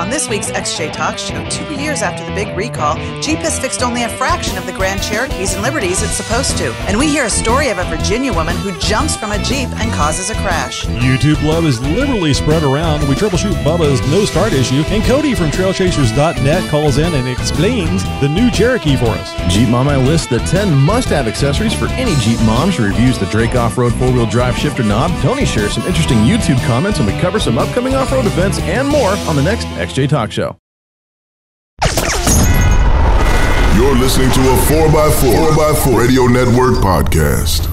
On this week's XJ Talk Show, two years after the big recall, Jeep has fixed only a fraction of the Grand Cherokees and Liberties it's supposed to. And we hear a story of a Virginia woman who jumps from a Jeep and causes a crash. YouTube love is liberally spread around. We troubleshoot Bubba's no start issue, and Cody from trailchasers.net calls in and explains the new Cherokee for us. Jeep Mom I list the 10 must have accessories for any Jeep mom. She reviews the Drake off road four wheel drive shifter knob. Tony shares some interesting YouTube comments, and we cover some upcoming off road events and more on the next XJ Talk Show. You're listening to a 4x4, 4x4 Radio Network podcast.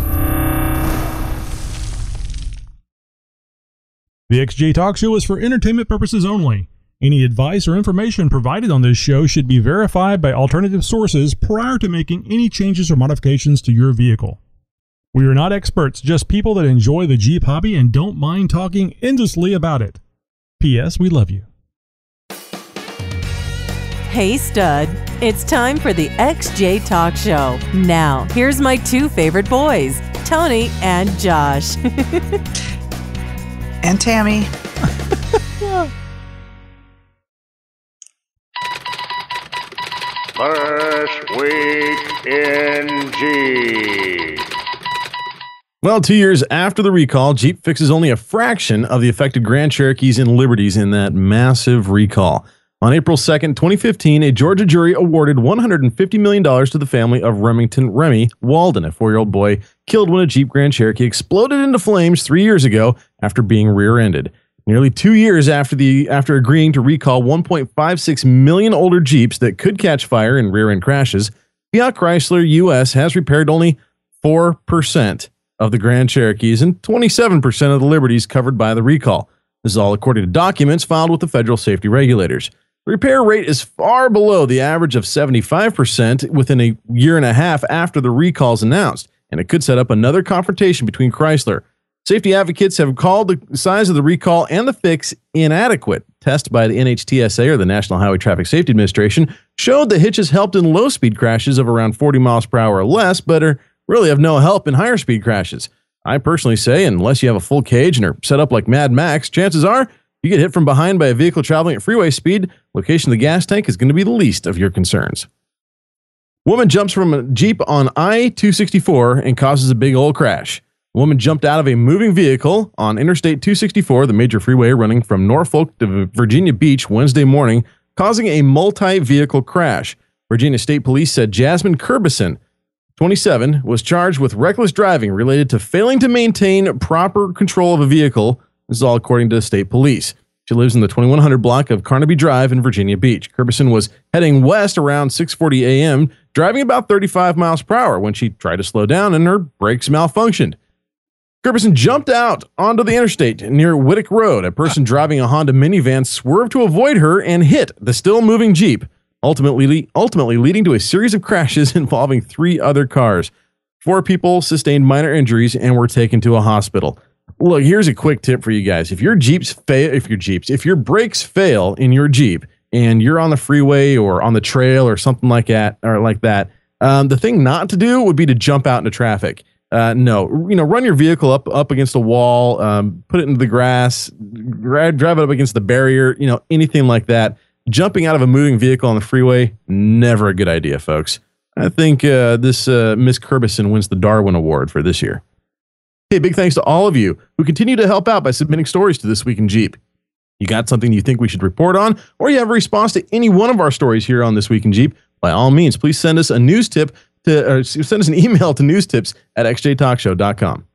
The XJ Talk Show is for entertainment purposes only. Any advice or information provided on this show should be verified by alternative sources prior to making any changes or modifications to your vehicle. We are not experts, just people that enjoy the Jeep hobby and don't mind talking endlessly about it. P.S. We love you. Hey, stud. It's time for the XJ Talk Show. Now, here's my two favorite boys, Tony and Josh. And Tammy. First week in Jeep. Well, two years after the recall, Jeep fixes only a fraction of the affected Grand Cherokees and Liberties in that massive recall. On April 2nd, 2015, a Georgia jury awarded $150 million to the family of Remington Remy Walden, a four year old boy killed when a Jeep Grand Cherokee exploded into flames three years ago after being rear ended. Nearly two years after the after agreeing to recall 1.56 million older Jeeps that could catch fire in rear end crashes, Fiat Chrysler US has repaired only 4% of the Grand Cherokees and 27% of the Liberties covered by the recall. This is all according to documents filed with the federal safety regulators. Repair rate is far below the average of 75% within a year and a half after the recalls announced, and it could set up another confrontation between Chrysler. Safety advocates have called the size of the recall and the fix inadequate. Test by the NHTSA or the National Highway Traffic Safety Administration showed the hitches helped in low speed crashes of around 40 miles per hour or less, but are really of no help in higher speed crashes. I personally say, unless you have a full cage and are set up like Mad Max, chances are you get hit from behind by a vehicle traveling at freeway speed, location of the gas tank is going to be the least of your concerns. Woman jumps from a Jeep on I 264 and causes a big old crash. Woman jumped out of a moving vehicle on Interstate 264, the major freeway running from Norfolk to Virginia Beach, Wednesday morning, causing a multi vehicle crash. Virginia State Police said Jasmine Kerbison, 27, was charged with reckless driving related to failing to maintain proper control of a vehicle. This is all according to the state police. She lives in the 2100 block of Carnaby Drive in Virginia Beach. Kerbison was heading west around 6:40 a.m., driving about 35 miles per hour when she tried to slow down and her brakes malfunctioned. Kerbison jumped out onto the interstate near Witchduck Road. A person driving a Honda minivan swerved to avoid her and hit the still moving Jeep, ultimately, ultimately leading to a series of crashes involving three other cars. Four people sustained minor injuries and were taken to a hospital. Look, here's a quick tip for you guys. If your Jeeps fail, if your Jeeps, if your brakes fail in your Jeep and you're on the freeway or on the trail or something like that, or like that, um, the thing not to do would be to jump out into traffic. Uh, no, you know, run your vehicle up up against a wall, um, put it into the grass, drive, it up against the barrier, you know, anything like that. Jumping out of a moving vehicle on the freeway, never a good idea, folks. I think uh, this uh, Miss Kerbison wins the Darwin Award for this year. Hey, big thanks to all of you who continue to help out by submitting stories to This Week in Jeep. You got something you think we should report on, or you have a response to any one of our stories here on This Week in Jeep, by all means, please send us a news tip to, or send us an email to newstips at xjtalkshow.com.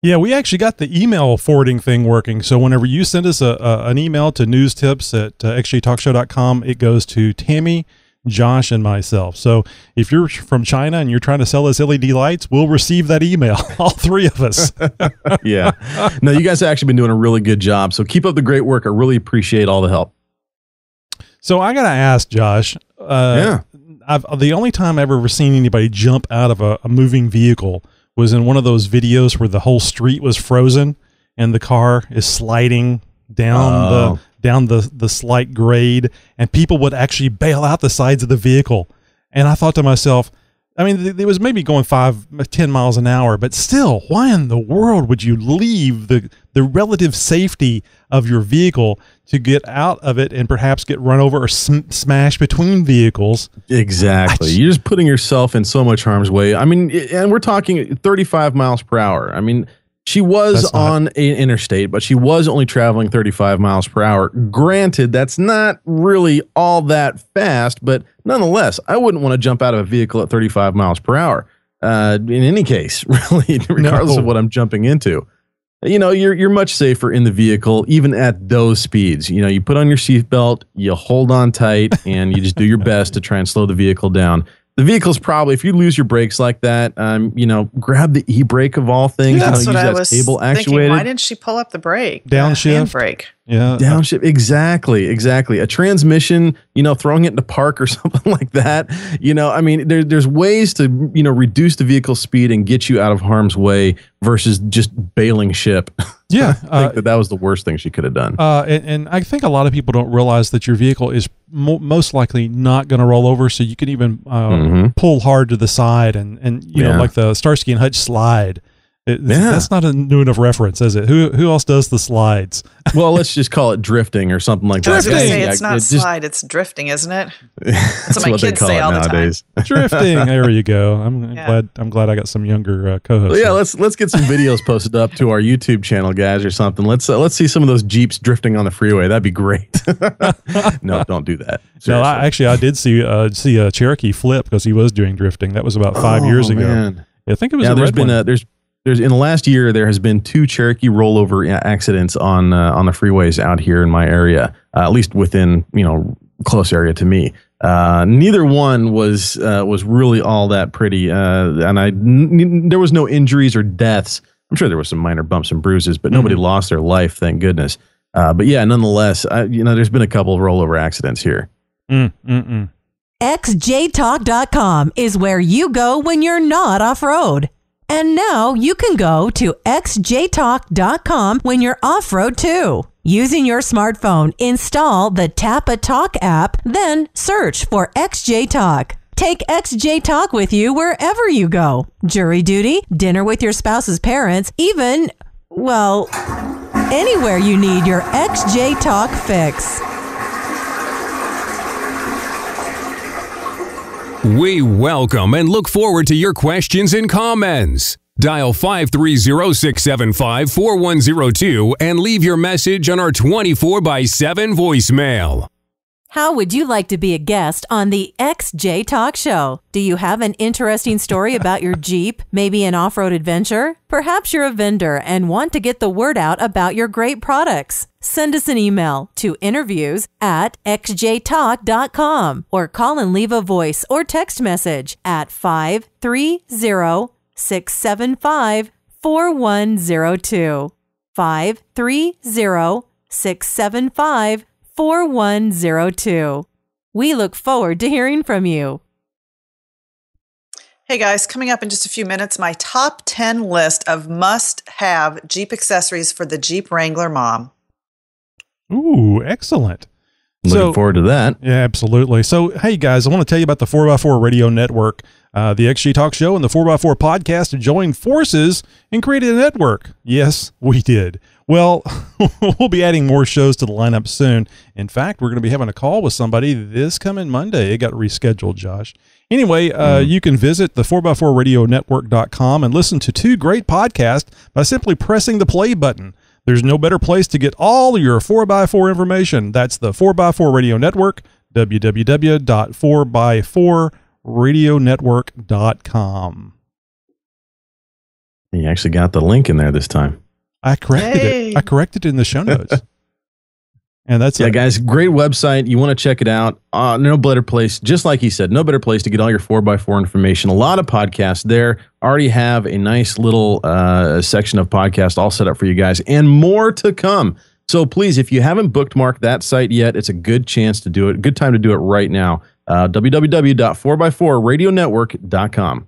Yeah, we actually got the email forwarding thing working. So whenever you send us a, a an email to newstips at uh, xjtalkshow.com, it goes to Tammy, Josh, and myself. So if you're from China and you're trying to sell us LED lights, we'll receive that email. All three of us. yeah. No, you guys have actually been doing a really good job. So keep up the great work. I really appreciate all the help. So I got to ask Josh. Uh, Yeah. I've the only time I've ever seen anybody jump out of a, a moving vehicle was in one of those videos where the whole street was frozen and the car is sliding down Oh. the down the the slight grade and people would actually bail out the sides of the vehicle. And I thought to myself, I mean, it was maybe going five, 10 miles an hour, but still, why in the world would you leave the, the relative safety of your vehicle to get out of it and perhaps get run over or sm- smash between vehicles. Exactly. You're just putting yourself in so much harm's way. I mean, and we're talking 35 miles per hour. I mean, she was That's not- on an interstate, but she was only traveling 35 miles per hour. Granted, that's not really all that fast, but nonetheless, I wouldn't want to jump out of a vehicle at 35 miles per hour. Uh, in any case, really, regardless No. of what I'm jumping into. You know, you're you're much safer in the vehicle, even at those speeds. You know, you put on your seatbelt, you hold on tight, and you just do your best to try and slow the vehicle down. The vehicle's probably, if you lose your brakes like that, um, you know, grab the e brake of all things. Yeah. you know, That's what use I that was cable thinking. actuated. Why didn't she pull up the brake? The Downshift. handbrake. Yeah. Downshift, exactly, exactly. A transmission, you know, throwing it into park or something like that. You know, I mean, there, there's ways to, you know, reduce the vehicle speed and get you out of harm's way versus just bailing ship. yeah. I think uh, that that was the worst thing she could have done. Uh, and, and I think a lot of people don't realize that your vehicle is mo- most likely not going to roll over, so you can even uh, Mhm. pull hard to the side and and you know like the Starsky and Hutch slide. It, Yeah. That's not a new enough reference, is it? Who who else does the slides? well, let's just call it drifting or something like I was that. to Drifting. say it's not it just- slide, it's drifting, isn't it? That's what my what they kids call say it all the time. nowadays. Drifting. there you go. I'm, I'm Yeah. glad. I'm glad I got some younger uh, co-hosts. Well, yeah, here. let's let's get some videos posted up to our YouTube channel, guys, or something. Let's uh, let's see some of those jeeps drifting on the freeway. That'd be great. no, don't do that. No, I, actually, I did see uh, see a Cherokee flip because he was doing drifting. That was about five Oh, years ago. man. I think it was Yeah, a there's red been one. a there's there's in the last year there has been two Cherokee rollover accidents on uh, on the freeways out here in my area, uh, at least within you know close area to me. Uh, neither one was uh, was really all that pretty, uh, and I n- n- there was no injuries or deaths. I'm sure there was some minor bumps and bruises, but nobody lost their life, thank goodness. Uh, but yeah, nonetheless, I, you know, there's been a couple of rollover accidents here. Mm, mm, mm. XJTalk.com is where you go when you're not off road. And now you can go to XJTalk.com when you're off road too. Using your smartphone, install the Tapatalk app, then search for XJ Talk. Take XJ Talk with you wherever you go. Jury duty, dinner with your spouse's parents, even, well, anywhere you need your XJ Talk fix. We welcome and look forward to your questions and comments. Dial 530-675-4102 and leave your message on our 24 by 7 voicemail. How would you like to be a guest on the XJ Talk Show? Do you have an interesting story about your Jeep, maybe an off road adventure? Perhaps you're a vendor and want to get the word out about your great products. Send us an email to interviews at xjtalk.com or call and leave a voice or text message at 530 675 4102. 530 675 4102. We look forward to hearing from you. Hey guys, coming up in just a few minutes, my top 10 list of must have Jeep accessories for the Jeep Wrangler mom. Ooh, excellent. Looking So- forward to that. Yeah, absolutely. So, hey guys, I want to tell you about the 4x4 Radio Network. Uh, the XJ Talk Show and the 4x4 podcast joined forces and created a network. Yes, we did. Well, we'll be adding more shows to the lineup soon. In fact, we're going to be having a call with somebody this coming Monday. It got rescheduled, Josh. Anyway, uh, you can visit the 4x4radionetwork.com and listen to two great podcasts by simply pressing the play button. There's no better place to get all your 4x4 information. That's the 4x4 Radio Network, www.4x4radionetwork.com. You actually got the link in there this time. I corrected Yay. it. I corrected it in the show notes. and that's Yeah, it. guys, great website. You want to check it out. Uh, no better place, just like he said, no better place to get all your 4x4 information. A lot of podcasts there. Already have a nice little uh, section of podcast all set up for you guys, and more to come. So please, if you haven't bookmarked that site yet, it's a good chance to do it. Good time to do it right now. Uh, www.4x4radionetwork.com.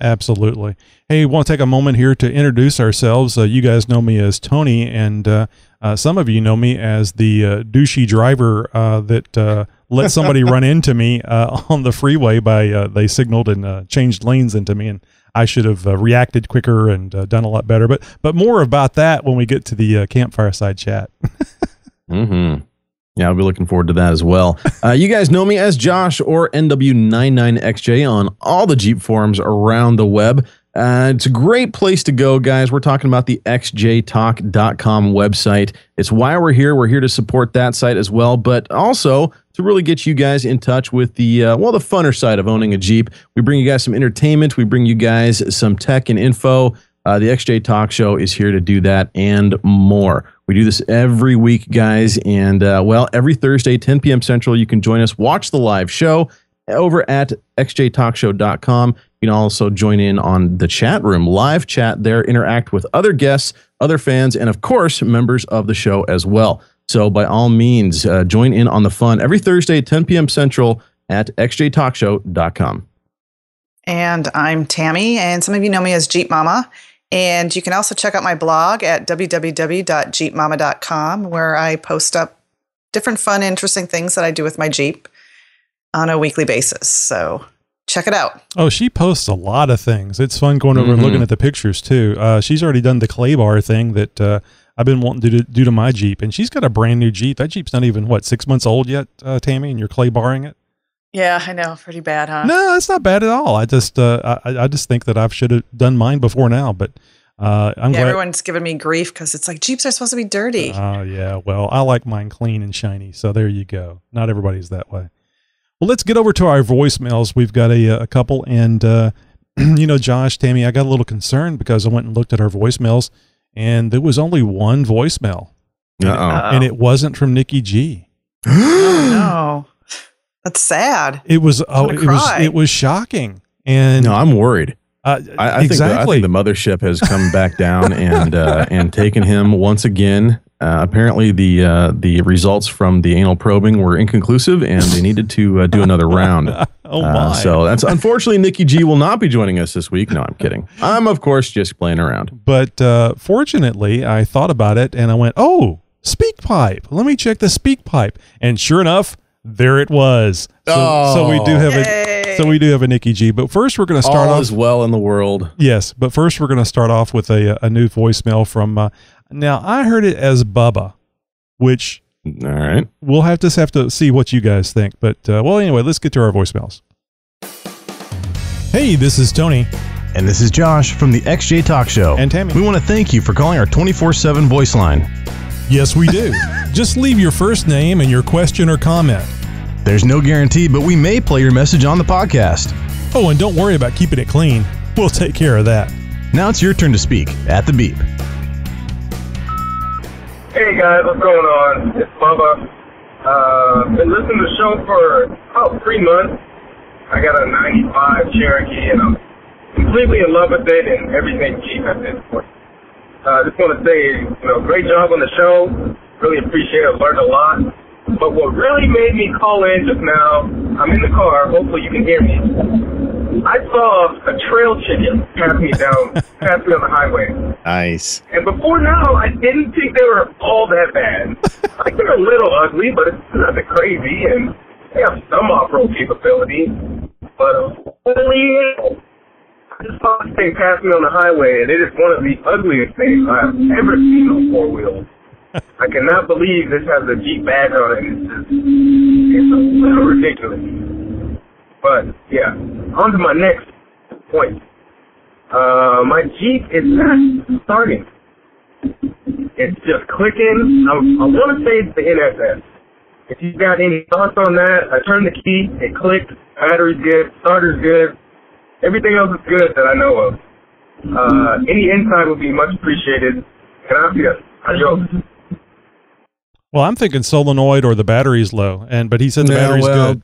Absolutely. Hey, want to take a moment here to introduce ourselves. Uh, you guys know me as Tony, and uh, uh, some of you know me as the uh, douchey driver uh, that uh, let somebody run into me on the freeway by they signaled and changed lanes into me, and I should have reacted quicker and done a lot better. But but more about that when we get to the campfire side chat. Mm-hmm. Yeah, I'll be looking forward to that as well. Uh, you guys know me as Josh or NW99XJ on all the Jeep forums around the web. Uh, it's a great place to go, guys. We're talking about the xjtalk.com website. It's why we're here. We're here to support that site as well, but also to really get you guys in touch with the uh, well, the funner side of owning a Jeep. We bring you guys some entertainment. We bring you guys some tech and info. Uh, the XJ Talk Show is here to do that and more. We do this every week, guys, and uh, well, every Thursday, 10 p.m. Central, you can join us, watch the live show over at xjtalkshow.com. You can also join in on the chat room, live chat there, interact with other guests, other fans, and of course, members of the show as well. So, by all means, uh, join in on the fun every Thursday, 10 p.m. Central at xjtalkshow.com. And I'm Tammy, and some of you know me as Jeep Mama. And you can also check out my blog at www.jeepmama.com, where I post up different fun, interesting things that I do with my Jeep on a weekly basis. So check it out. Oh, she posts a lot of things. It's fun going over and Mhm. looking at the pictures too. Uh, she's already done the clay bar thing that uh, I've been wanting to do, do to my Jeep, and she's got a brand new Jeep. That Jeep's not even what six months old yet, uh, Tammy, and you're clay barring it. Yeah, I know. Pretty bad, huh? No, it's not bad at all. I just uh, I, I just think that I should have done mine before now, but uh, I'm yeah, glad. everyone's giving me grief because it's like Jeeps are supposed to be dirty. Oh yeah, well I like mine clean and shiny, so there you go. Not everybody's that way. Well, let's get over to our voicemails. We've got a, a couple, and uh, you know, Josh, Tammy, I got a little concerned because I went and looked at our voicemails, and there was only one voicemail, Uh-oh. and it wasn't from Nikki G. no, that's sad. It was oh, gonna it was it was shocking, and no, I'm worried. uh, I, I, think the, I think the mothership has come back down and uh, and taken him once again. Uh, apparently, the uh, the results from the anal probing were inconclusive, and they needed to uh, do another round. oh Uh, my! so that's unfortunately Nikki G will not be joining us this week. No, I'm kidding. I'm of course just playing around. But uh, fortunately, I thought about it and I went, "Oh, SpeakPipe. Let me check the SpeakPipe." And sure enough, there it was. So, so we do have Yay. a so we do have a Nikki G. But first, we're going to start All off. is well in the world. yes, but first we're going to start off with a a new voicemail from. Uh, now I heard it as Bubba, which All right. we'll have to have to see what you guys think. But uh, well, anyway, let's get to our voicemails. Hey, this is Tony. And this is Josh from the XJ Talk Show. And Tammy. We want to thank you for calling our 24 7 voice line. Yes, we do. Just leave your first name and your question or comment. There's no guarantee, but we may play your message on the podcast. Oh, and don't worry about keeping it clean. We'll take care of that. Now it's your turn to speak at the beep. Hey guys, what's going on? It's Bubba. Uh, been listening to the show for about three months. I got a 95 Cherokee and I'm completely in love with it and everything Jeep at this point. Uh, just want to say, you know, great job on the show. Really appreciate it. Learned a lot. But what really made me call in just now, I'm in the car. Hopefully you can hear me. I saw a trail chicken pass me down, pass me on the highway. Nice. And before now, I didn't think they were all that bad. like they're a little ugly, but it's nothing crazy, and they have some off-road capability. But holy, I just saw this thing pass me on the highway, and it is one of the ugliest things I've ever seen on four wheels. I cannot believe this has a Jeep badge on it. It's just, it's a little ridiculous. But yeah, on to my next point. Uh, my Jeep is not starting. It's just clicking. I, I want to say it's the NSS. If you got any thoughts on that, I turned the key, it clicked, battery's good, starter's good, everything else is good that I know of. Uh, any insight would be much appreciated. Gracias. Adios. Well, I'm thinking solenoid or the battery's low, and but he said the Yeah, battery's well, good.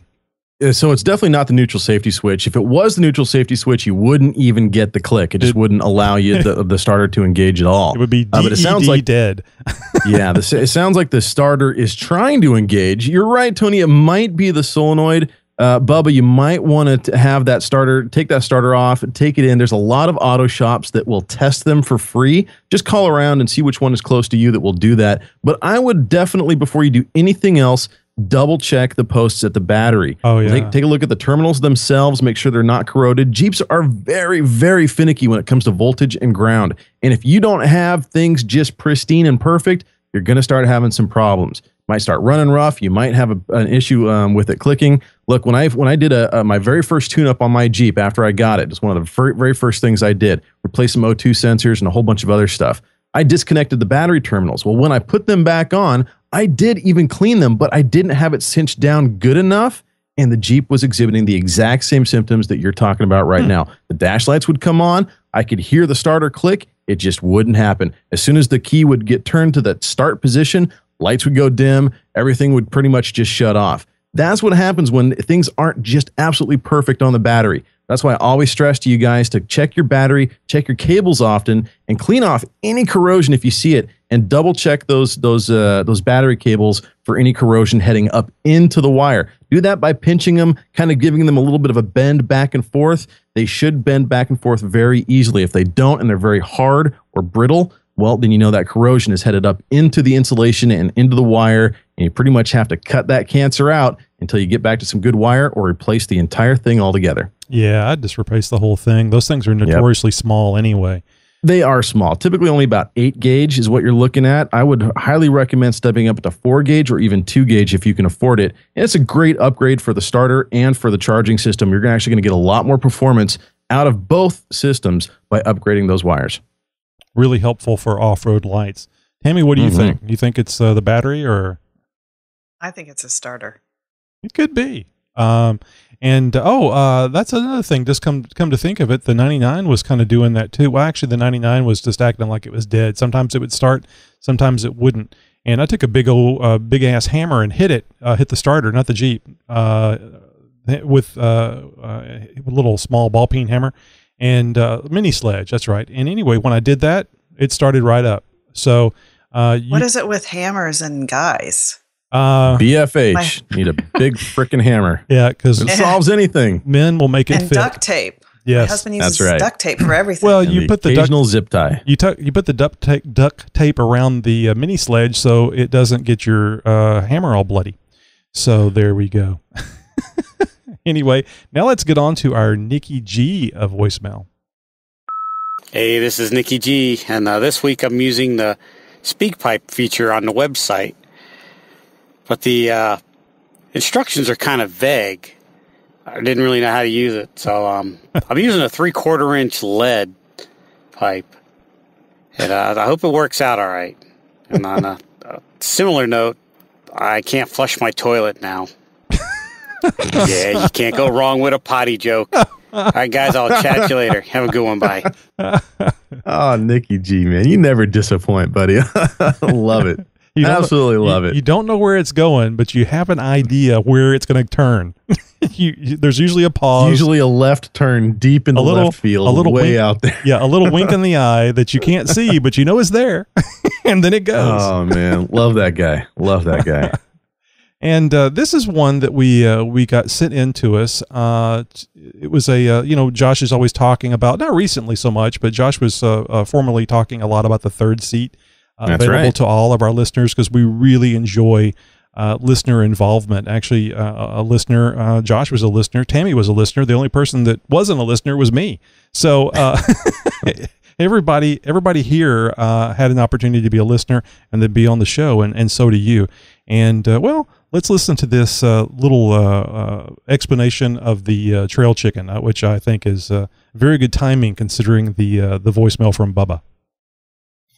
So it's definitely not the neutral safety switch. If it was the neutral safety switch, you wouldn't even get the click. It just It- wouldn't allow you the, the starter to engage at all. It would be Uh, but it sounds like dead. yeah, this, it sounds like the starter is trying to engage. You're right, Tony. It might be the solenoid. Uh, Bubba, you might want to have that starter, take that starter off, take it in. There's a lot of auto shops that will test them for free. Just call around and see which one is close to you that will do that. But I would definitely, before you do anything else, double check the posts at the battery. Oh, yeah. Take, take a look at the terminals themselves, make sure they're not corroded. Jeeps are very, very finicky when it comes to voltage and ground. And if you don't have things just pristine and perfect, you're going to start having some problems. Might start running rough. You might have a, an issue um, with it clicking. Look, when I when I did a, a my very first tune up on my Jeep after I got it, it's one of the very, very first things I did. Replace some O2 sensors and a whole bunch of other stuff. I disconnected the battery terminals. Well, when I put them back on, I did even clean them, but I didn't have it cinched down good enough. And the Jeep was exhibiting the exact same symptoms that you're talking about right Hmm. now. The dash lights would come on. I could hear the starter click. It just wouldn't happen. As soon as the key would get turned to the start position, lights would go dim. Everything would pretty much just shut off. That's what happens when things aren't just absolutely perfect on the battery. That's why I always stress to you guys to check your battery, check your cables often, and clean off any corrosion if you see it, and double check those those uh, those battery cables for any corrosion heading up into the wire. Do that by pinching them, kind of giving them a little bit of a bend back and forth. They should bend back and forth very easily. If they don't and they're very hard or brittle, well, then you know that corrosion is headed up into the insulation and into the wire, and you pretty much have to cut that cancer out until you get back to some good wire or replace the entire thing altogether. Yeah, I'd just replace the whole thing. Those things are notoriously small anyway. They are small. Typically, only about eight gauge is what you're looking at. I would highly recommend stepping up to four gauge or even two gauge if you can afford it. And it's a great upgrade for the starter and for the charging system. You're actually going to get a lot more performance out of both systems by upgrading those wires. Really helpful for off-road lights. Tammy, what do you Mhm. think? You think it's uh, the battery or I think it's a starter. it could be? Um, and oh, uh, that's another thing. Just come come to think of it, the 99 was kind of doing that too. Well, actually, the 99 was just acting like it was dead. Sometimes it would start, sometimes it wouldn't. And I took a big old, uh, big ass hammer and hit it, uh, hit the starter, not the Jeep, uh, with uh, uh, a little small ball peen hammer and uh, mini sledge. That's right. And anyway, when I did that, it started right up. So, uh, you, What is it with hammers and guys? uh, BFH. Need a big freaking hammer. yeah, because It solves anything. men will make it And fit. duct tape. My Yes. husband That's uses right. duct tape for everything. Well, And you the put the duct, occasional zip tie. you tuck you put the duct tape duct tape around the uh, mini sledge so it doesn't get your uh, hammer all bloody. So there we go. anyway, now let's get on to our Nikki G of voicemail. Hey, this is Nikki G, and uh, this week I'm using the SpeakPipe feature on the website, but the uh, instructions are kind of vague. I didn't really know how to use it, so um, I'm using a three quarter inch lead pipe, and uh, I hope it works out all right. And on a, a similar note, I can't flush my toilet now. yeah, you can't go wrong with a potty joke. All right, guys, I'll chat you later. Have a good one. Bye. Oh, Nikki G, man. You never disappoint, buddy. love it. You Absolutely love you- it. You don't know where it's going, but you have an idea where it's going to turn. you, you- there's usually a pause. Usually a left turn deep in a the little left field, a little way wink, out there. Yeah, a little wink in the eye that you can't see, but you know is there, and then it goes. Oh man, love that guy. Love that guy. And uh, this is one that we uh, we got sent in to us. Uh, it was a uh, you know Josh is always talking about not recently so much, but Josh was uh, uh, formerly talking a lot about the third seat uh, available right. to all of our listeners because we really enjoy uh, listener involvement. Actually, uh, a listener, uh, Josh was a listener, Tammy was a listener. The only person that wasn't a listener was me. So. Uh, Everybody, everybody here uh, had an opportunity to be a listener and then be on the show, and, and so do you. And uh, well, let's listen to this uh, little uh, uh, explanation of the uh, trail chicken, uh, which I think is very good timing considering the the voicemail from Bubba.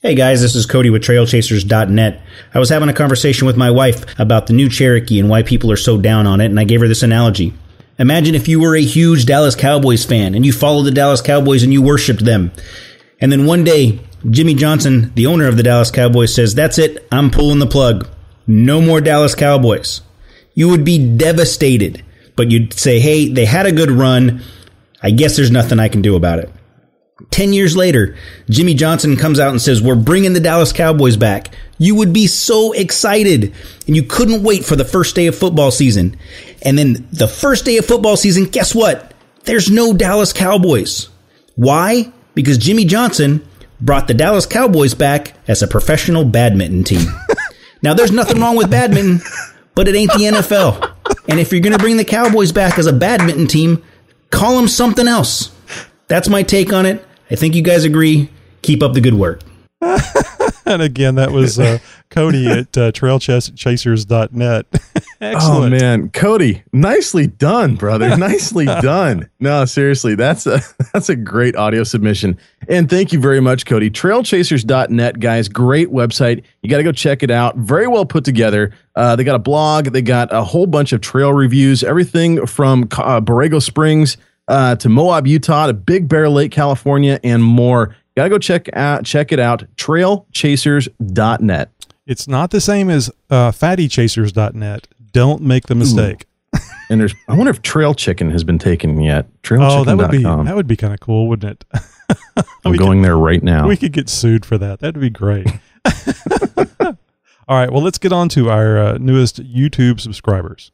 Hey guys, this is Cody with TrailChasers.net. I was having a conversation with my wife about the new Cherokee and why people are so down on it, and I gave her this analogy. Imagine if you were a huge Dallas Cowboys fan and you followed the Dallas Cowboys and you worshiped them. And then one day, Jimmy Johnson, the owner of the Dallas Cowboys, says, That's it, I'm pulling the plug. No more Dallas Cowboys. You would be devastated, but you'd say, Hey, they had a good run. I guess there's nothing I can do about it. Ten years later, Jimmy Johnson comes out and says, We're bringing the Dallas Cowboys back. You would be so excited, and you couldn't wait for the first day of football season. And then the first day of football season, guess what? There's no Dallas Cowboys. Why? Because Jimmy Johnson brought the Dallas Cowboys back as a professional badminton team. now, there's nothing wrong with badminton, but it ain't the NFL. And if you're going to bring the Cowboys back as a badminton team, call them something else. That's my take on it. I think you guys agree. Keep up the good work. and again, that was uh, Cody at uh, trailchasers.net. Excellent. Oh man, Cody, nicely done, brother. nicely done. No, seriously, that's a that's a great audio submission. And thank you very much, Cody. Trailchasers.net, guys, great website. You got to go check it out. Very well put together. Uh, they got a blog. They got a whole bunch of trail reviews. Everything from uh, Borrego Springs uh, to Moab, Utah, to Big Bear Lake, California, and more. Got to go check out check it out. Trailchasers.net. It's not the same as uh, fattychasers.net. Don't make the mistake. And there's, I wonder if Trail Chicken has been taken yet. Oh, that would be that would be kind of cool, wouldn't it? I'm going there right now. We could get sued for that. That'd be great. All right, well, let's get on to our uh, newest YouTube subscribers.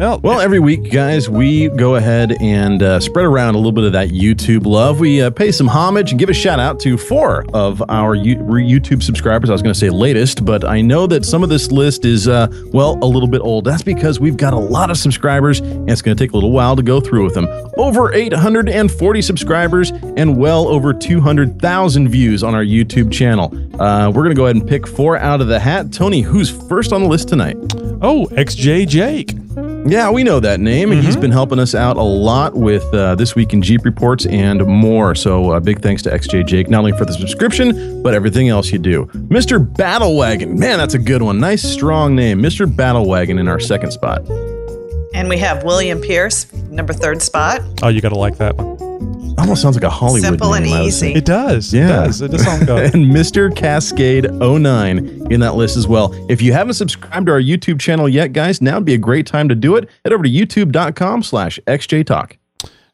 Well, Well, every week, guys, we go ahead and uh, spread around a little bit of that YouTube love. We uh, pay some homage and give a shout out to four of our U- YouTube subscribers. I was going to say latest, but I know that some of this list is, uh, well, a little bit old. That's because we've got a lot of subscribers, and it's going to take a little while to go through with them. Over 840 subscribers and well over 200,000 views on our YouTube channel. Uh, we're going to go ahead and pick four out of the hat. Tony, who's first on the list tonight? oh, XJ Jake. Yeah, we know that name, and he's been helping us out a lot with uh, this week in Jeep reports and more. So, uh, big thanks to XJ Jake not only for the subscription but everything else you do. Mr. Battlewagon, man, that's a good one. Nice, strong name, Mr. Battlewagon in our second spot. And we have William Pierce, number third spot. Oh, you got to like that one. Almost sounds like a Hollywood Simple and name. I would easy. It does. Yeah. It does. It does sound good. and Mr. Cascade 09 in that list as well. If you haven't subscribed to our YouTube channel yet, guys, now would be a great time to do it. Head over to youtube.com slash xjtalk.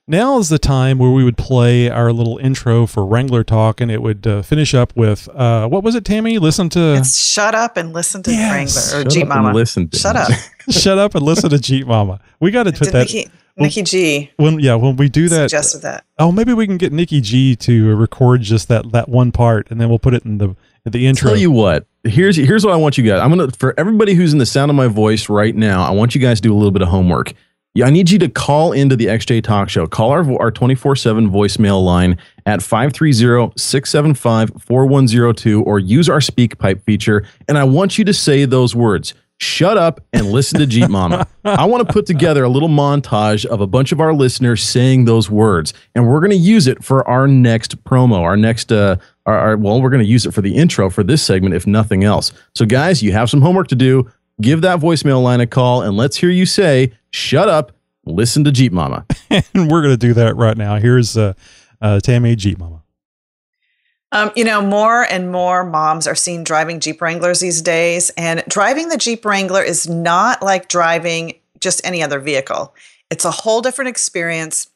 now is the time where we would play our little intro for Wrangler Talk, and it would uh, finish up with uh, what was it, Tammy? Listen to It's shut up and listen to Yes. Wrangler or Shut Jeep up and Mama. listen to shut up. Shut Up and Listen to Jeep Mama. We got to put Did that Nikki, Nikki G when yeah when we do that. suggested that. Oh, maybe we can get Nikki G to record just that that one part, and then we'll put it in the in the intro. Tell you what, here's here's what I want you guys. I'm gonna for everybody who's in the sound of my voice right now. I want you guys to do a little bit of homework. Yeah, I need you to call into the XJ Talk Show. Call our our 24 seven voicemail line at 530-675-4102 or use our SpeakPipe feature. And I want you to say those words. Shut up and listen to Jeep Mama. I want to put together a little montage of a bunch of our listeners saying those words, and we're going to use it for our next promo, our next, uh, our, our well, we're going to use it for the intro for this segment, if nothing else. So, guys, you have some homework to do. Give that voicemail line a call, and let's hear you say, "Shut up, listen to Jeep Mama." and we're going to do that right now. Here's uh, uh, Tammy Jeep Mama. Um, you know, more and more moms are seen driving Jeep Wranglers these days, and driving the Jeep Wrangler is not like driving just any other vehicle. It's a whole different experience,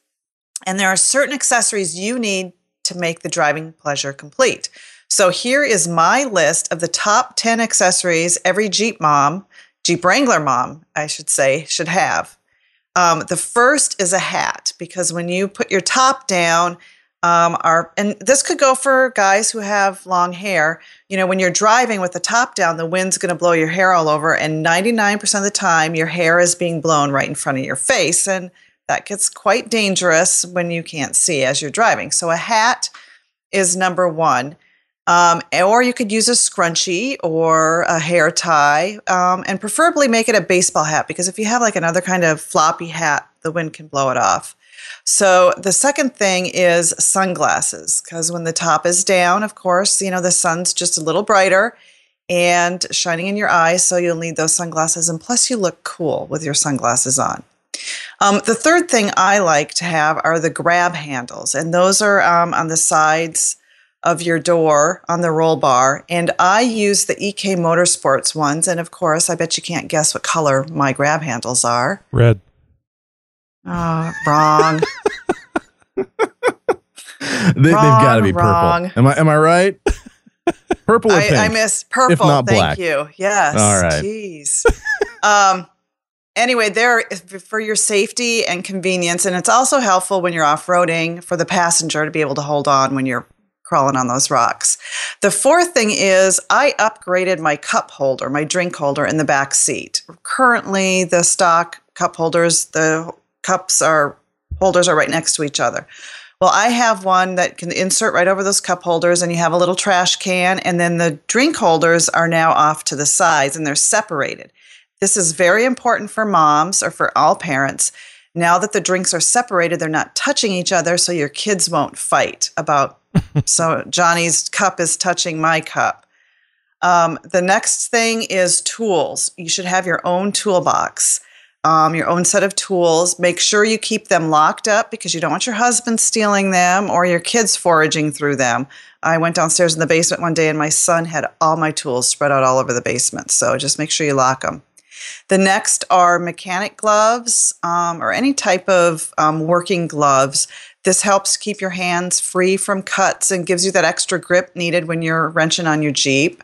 and there are certain accessories you need to make the driving pleasure complete. So here is my list of the top 10 accessories every Jeep mom, Jeep Wrangler mom, I should say, should have. Um, the first is a hat because when you put your top down, um, are and this could go for guys who have long hair. You know, when you're driving with the top down, the wind's going to blow your hair all over, and 99% of the time, your hair is being blown right in front of your face, and that gets quite dangerous when you can't see as you're driving. So a hat is number one. Um, or you could use a scrunchie or a hair tie, um, and preferably make it a baseball hat because if you have like another kind of floppy hat, the wind can blow it off. So the second thing is sunglasses because when the top is down, of course, you know, the sun's just a little brighter and shining in your eyes. So you'll need those sunglasses. And plus, you look cool with your sunglasses on. Um, the third thing I like to have are the grab handles, and those are um, on the sides of your door on the roll bar. And I use the EK Motorsports ones. And of course, I bet you can't guess what color my grab handles are. Red. Oh, wrong. They, have got to be purple. wrong. Am I am I right? Purple or I, pink? I miss purple. If not Thank black. you. Yes. All right. Jeez. um, anyway, there for your safety and convenience, and it's also helpful when you're off roading for the passenger to be able to hold on when you're crawling on those rocks. The fourth thing is I upgraded my cup holder, my drink holder in the back seat. Currently, the stock cup holders, the cups are holders are right next to each other. Well, I have one that can insert right over those cup holders, and you have a little trash can, and then the drink holders are now off to the sides and they're separated. This is very important for moms or for all parents. Now that the drinks are separated, they're not touching each other, so your kids won't fight about. so Johnny's cup is touching my cup. Um, the next thing is tools. You should have your own toolbox um, your own set of tools. Make sure you keep them locked up because you don't want your husband stealing them or your kids foraging through them. I went downstairs in the basement one day and my son had all my tools spread out all over the basement. So just make sure you lock them. The next are mechanic gloves um, or any type of um, working gloves. This helps keep your hands free from cuts and gives you that extra grip needed when you're wrenching on your Jeep.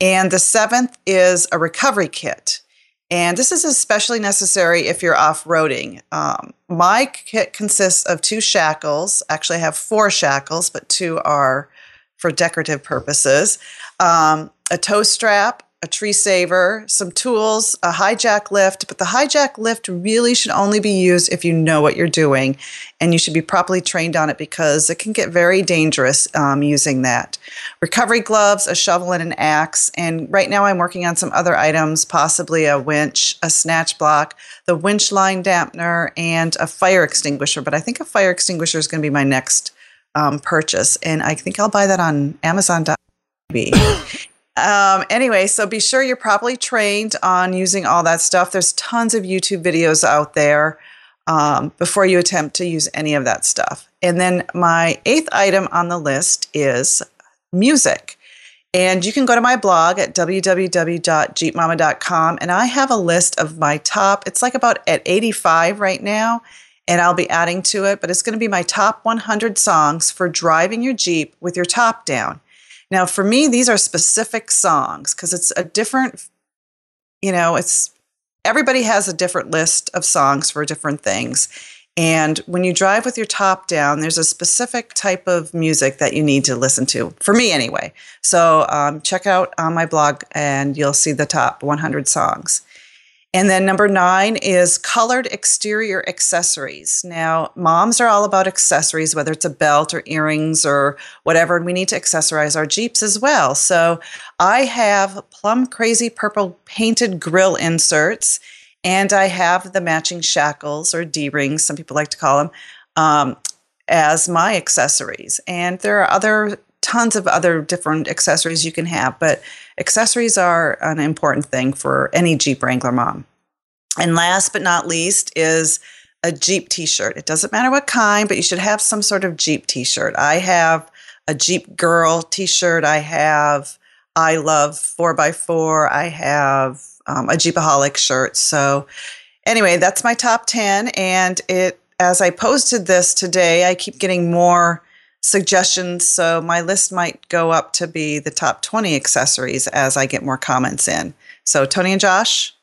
And the seventh is a recovery kit. And this is especially necessary if you're off roading. Um, my kit consists of two shackles. Actually, I have four shackles, but two are for decorative purposes. Um, a toe strap, a tree saver, some tools, a hijack lift, but the hijack lift really should only be used if you know what you're doing and you should be properly trained on it because it can get very dangerous um, using that. Recovery gloves, a shovel, and an axe. And right now I'm working on some other items, possibly a winch, a snatch block, the winch line dampener, and a fire extinguisher. But I think a fire extinguisher is going to be my next um, purchase. And I think I'll buy that on Amazon.com. Um, anyway, so be sure you're properly trained on using all that stuff. There's tons of YouTube videos out there um, before you attempt to use any of that stuff. And then my eighth item on the list is music. And you can go to my blog at www.jeepmama.com and I have a list of my top, it's like about at 85 right now, and I'll be adding to it, but it's going to be my top 100 songs for driving your Jeep with your top down. Now, for me, these are specific songs because it's a different, you know, it's everybody has a different list of songs for different things. And when you drive with your top down, there's a specific type of music that you need to listen to, for me anyway. So um, check out on my blog and you'll see the top 100 songs. And then number nine is colored exterior accessories. Now, moms are all about accessories, whether it's a belt or earrings or whatever, and we need to accessorize our Jeeps as well. So I have plum crazy purple painted grill inserts, and I have the matching shackles or D rings, some people like to call them, um, as my accessories. And there are other tons of other different accessories you can have, but accessories are an important thing for any Jeep Wrangler mom. And last but not least is a Jeep t shirt. It doesn't matter what kind, but you should have some sort of Jeep t shirt. I have a Jeep Girl t shirt. I have I Love 4x4. I have um, a Jeepaholic shirt. So, anyway, that's my top 10. And it, as I posted this today, I keep getting more suggestions. So my list might go up to be the top 20 accessories as I get more comments in. So Tony and Josh.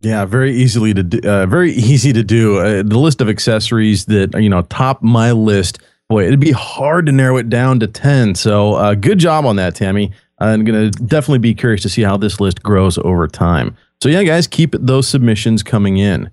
Yeah, very easily to do, uh, very easy to do. Uh, the list of accessories that you know top my list. Boy, it'd be hard to narrow it down to ten. So uh, good job on that, Tammy. I'm gonna definitely be curious to see how this list grows over time. So yeah, guys, keep those submissions coming in.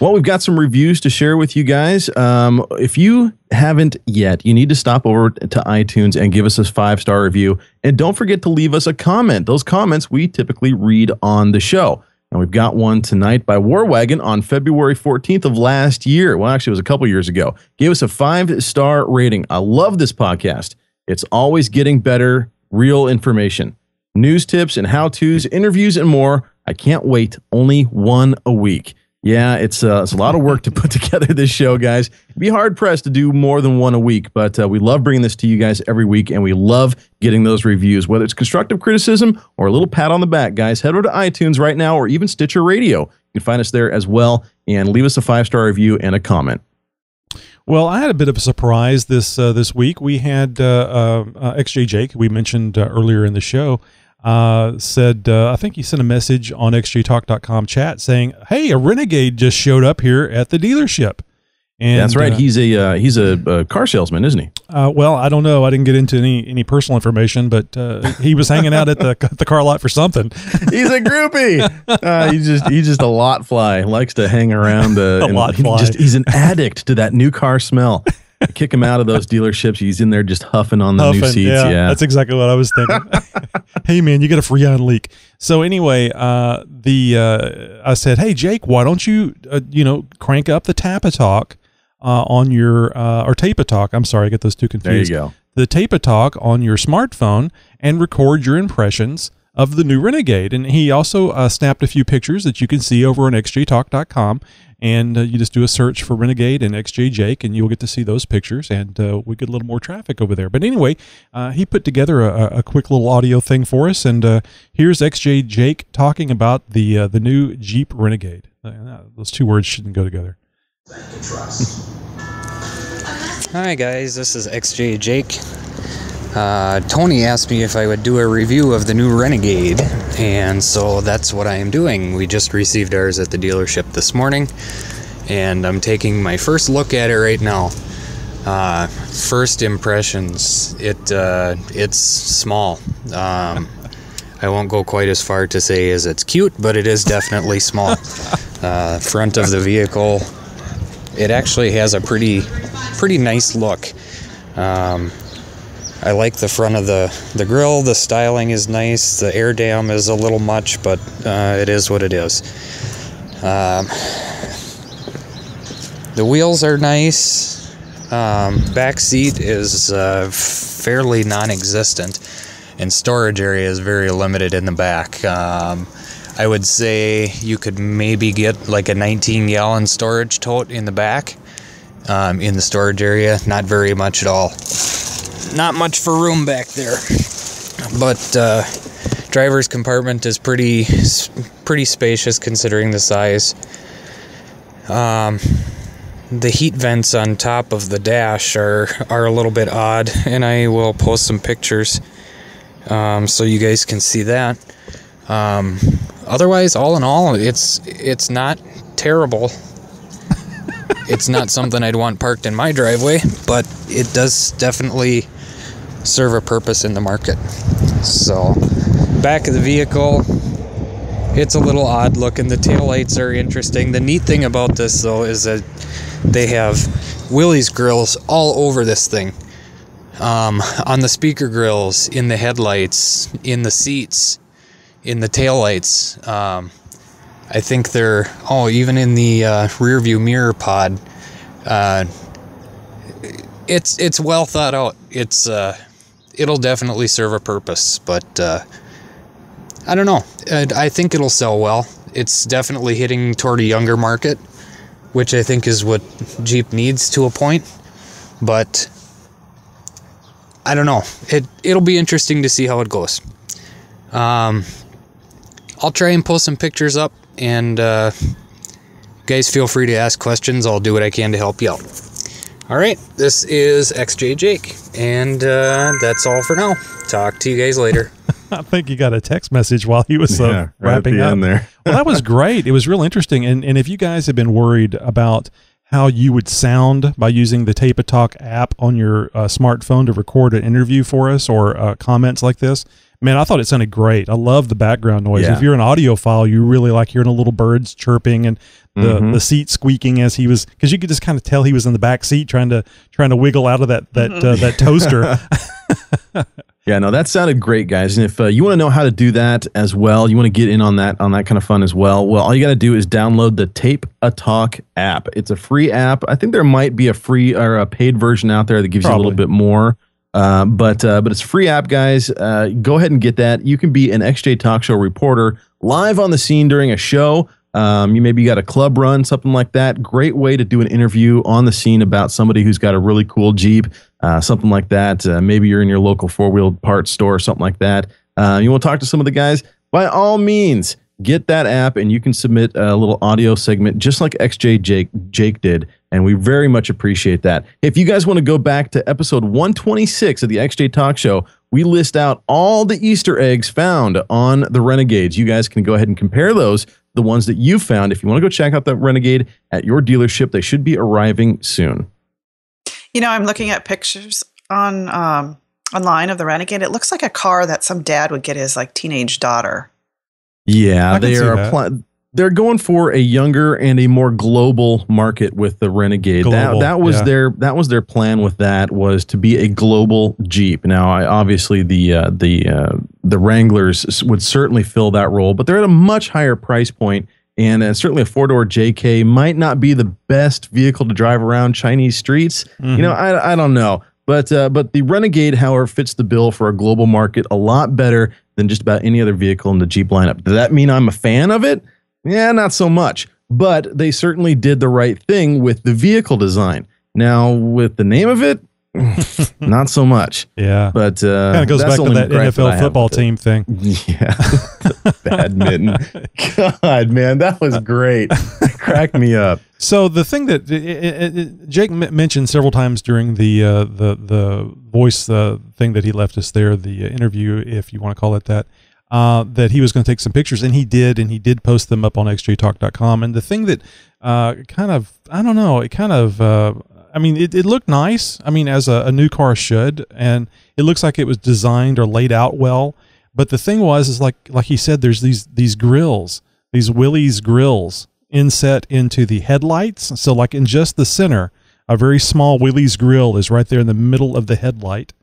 Well, we've got some reviews to share with you guys. Um, if you haven't yet, you need to stop over to iTunes and give us a five star review. And don't forget to leave us a comment. Those comments we typically read on the show. And we've got one tonight by Warwagon on February 14th of last year. Well, actually, it was a couple years ago. Gave us a five star rating. I love this podcast. It's always getting better, real information, news tips and how to's, interviews, and more. I can't wait. Only one a week. Yeah, it's, uh, it's a lot of work to put together this show, guys. It'd be hard pressed to do more than one a week, but uh, we love bringing this to you guys every week, and we love getting those reviews, whether it's constructive criticism or a little pat on the back, guys. Head over to iTunes right now or even Stitcher Radio. You can find us there as well, and leave us a five star review and a comment. Well, I had a bit of a surprise this uh, this week. We had uh, uh, XJ Jake, we mentioned uh, earlier in the show uh, said, uh, I think he sent a message on xjtalk.com chat saying, Hey, a renegade just showed up here at the dealership. And that's right. Uh, he's a uh, he's a, a, car salesman, isn't he? Uh, well, I don't know. I didn't get into any any personal information, but uh, he was hanging out at the the car lot for something. he's a groupie. Uh, he's just he's just a lot fly. Likes to hang around. Uh, a lot fly. Just he's an addict to that new car smell. Kick him out of those dealerships. He's in there just huffing on the new seats. Yeah, that's exactly what I was thinking. hey man, you got a freon leak. So anyway, uh, the uh, I said, hey Jake, why don't you uh, you know crank up the Tapa Talk uh, on your uh, or Tape Talk? I'm sorry, I get those two confused. There you go. The Tape Talk on your smartphone and record your impressions of the new Renegade. And he also uh, snapped a few pictures that you can see over on xjtalk.com. And uh, you just do a search for Renegade and XJ Jake, and you'll get to see those pictures. And uh, we get a little more traffic over there. But anyway, uh, he put together a, a quick little audio thing for us. And uh, here's XJ Jake talking about the uh, the new Jeep Renegade. Uh, those two words shouldn't go together. trust Hi guys, this is XJ Jake. Uh, Tony asked me if I would do a review of the new Renegade, and so that's what I am doing. We just received ours at the dealership this morning, and I'm taking my first look at it right now. Uh, first impressions, it uh, it's small. Um, I won't go quite as far to say as it's cute, but it is definitely small. Uh, front of the vehicle, it actually has a pretty pretty nice look. Um, I like the front of the, the grill. The styling is nice. The air dam is a little much, but uh, it is what it is. Um, the wheels are nice. Um, back seat is uh, fairly non-existent, and storage area is very limited in the back. Um, I would say you could maybe get like a 19 gallon storage tote in the back um, in the storage area. Not very much at all. Not much for room back there. But uh, driver's compartment is pretty pretty spacious considering the size. Um, the heat vents on top of the dash are are a little bit odd, and I will post some pictures um, so you guys can see that. Um, otherwise, all in all, it's it's not terrible. it's not something I'd want parked in my driveway, but it does definitely serve a purpose in the market. So, back of the vehicle, it's a little odd looking. The taillights are interesting. The neat thing about this, though, is that they have Willys grills all over this thing. Um, on the speaker grills, in the headlights, in the seats, in the taillights. Um, I think they're, oh, even in the uh, rear view mirror pod. Uh, it's it's well thought out. It's uh, it'll definitely serve a purpose, but uh, I don't know. I, think it'll sell well. It's definitely hitting toward a younger market, which I think is what Jeep needs to a point. But I don't know. It it'll be interesting to see how it goes. Um, I'll try and pull some pictures up, and uh, guys, feel free to ask questions. I'll do what I can to help you out. All right, this is XJ Jake, and uh, that's all for now. Talk to you guys later. I think you got a text message while he was uh, Yeah, right wrapping the up. there. well, that was great. It was real interesting. And and if you guys have been worried about how you would sound by using the Tapatalk app on your uh, smartphone to record an interview for us or uh, comments like this, man, I thought it sounded great. I love the background noise. Yeah. If you're an audiophile, you really like hearing the little birds chirping and the, Mhm. the seat squeaking as he was because you could just kind of tell he was in the back seat trying to trying to wiggle out of that that uh, that toaster. Yeah, no, that sounded great, guys. And if uh, you want to know how to do that as well, you want to get in on that on that kind of fun as well. Well, all you got to do is download the Tape a Talk app. It's a free app. I think there might be a free or a paid version out there that gives you a little bit more. Uh, but uh, but it's a free app, guys. Uh, go ahead and get that. You can be an XJ Talk Show reporter live on the scene during a show. Um, you maybe got a club run, something like that. Great way to do an interview on the scene about somebody who's got a really cool Jeep, uh, something like that. Uh, maybe you're in your local four wheel parts store or something like that. You want to talk to some of the guys? By all means, get that app and you can submit a little audio segment just like XJ Jake Jake did. And we very much appreciate that. If you guys want to go back to episode 126 of the XJ Talk Show, we list out all the Easter eggs found on the Renegades. You guys can go ahead and compare those, the ones that you found. If you want to go check out the Renegade at your dealership, they should be arriving soon. You know, I'm looking at pictures on um, online of the Renegade. It looks like a car that some dad would get his like teenage daughter. Yeah, they are they're going for a younger and a more global market with the Renegade. Global, that that was yeah. their that was their plan with that was to be a global Jeep. Now, I, obviously the uh, the uh, the Wranglers would certainly fill that role, but they're at a much higher price point, and uh, certainly a four door JK might not be the best vehicle to drive around Chinese streets. You know, I I don't know. But uh, but the Renegade, however, fits the bill for a global market a lot better than just about any other vehicle in the Jeep lineup. Does that mean I'm a fan of it? Yeah, not so much. But they certainly did the right thing with the vehicle design. Now, with the name of it, not so much. Yeah. But uh, kind of goes back to that NFL football team thing. Yeah. Badminton. God, man, that was great. It cracked me up. So the thing that it, it, it- Jake mentioned several times during the uh, the the voice uh, thing that he left us there, the uh, interview, if you want to call it that, uh, that he was going to take some pictures, and he did, and he did post them up on xjtalk.com. And the thing that uh, kind of I don't know, it kind of uh, I mean, it, it looked nice. I mean, as a, a new car should, and it looks like it was designed or laid out well. But the thing was, is like like he said, there's these these grills, these Willys grills inset into the headlights. So like in just the center, a very small Willys grill is right there in the middle of the headlight.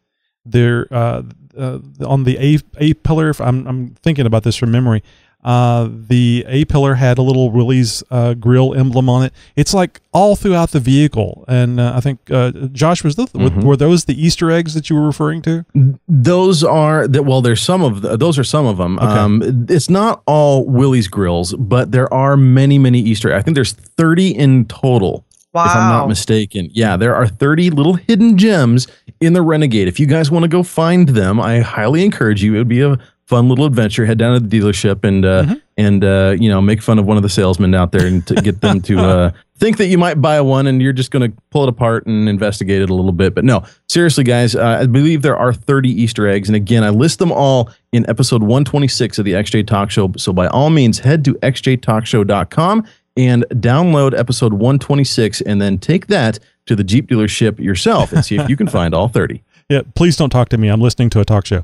There uh, uh, on the A A pillar, if I'm I'm thinking about this from memory. Uh, the A pillar had a little Willys uh, grill emblem on it. It's like all throughout the vehicle, and uh, I think uh, Josh was the, were, Mhm. were those the Easter eggs that you were referring to? Those are that. Well, there's some of the, those are some of them. Okay. Um, it's not all Willys grills, but there are many, many Easter. I think there's 30 in total. Wow. If I'm not mistaken. Yeah, there are 30 little hidden gems in the Renegade. If you guys want to go find them, I highly encourage you. It would be a fun little adventure. Head down to the dealership and uh, Mm-hmm. and uh, you know make fun of one of the salesmen out there and to get them to uh, think that you might buy one, and you're just going to pull it apart and investigate it a little bit. But no, seriously, guys, uh, I believe there are 30 Easter eggs, and again, I list them all in episode 126 of the XJ Talk Show. So by all means, head to xjtalkshow.com and download episode 126, and then take that to the Jeep dealership yourself and see if you can find all 30. Yeah, please don't talk to me. I'm listening to a talk show.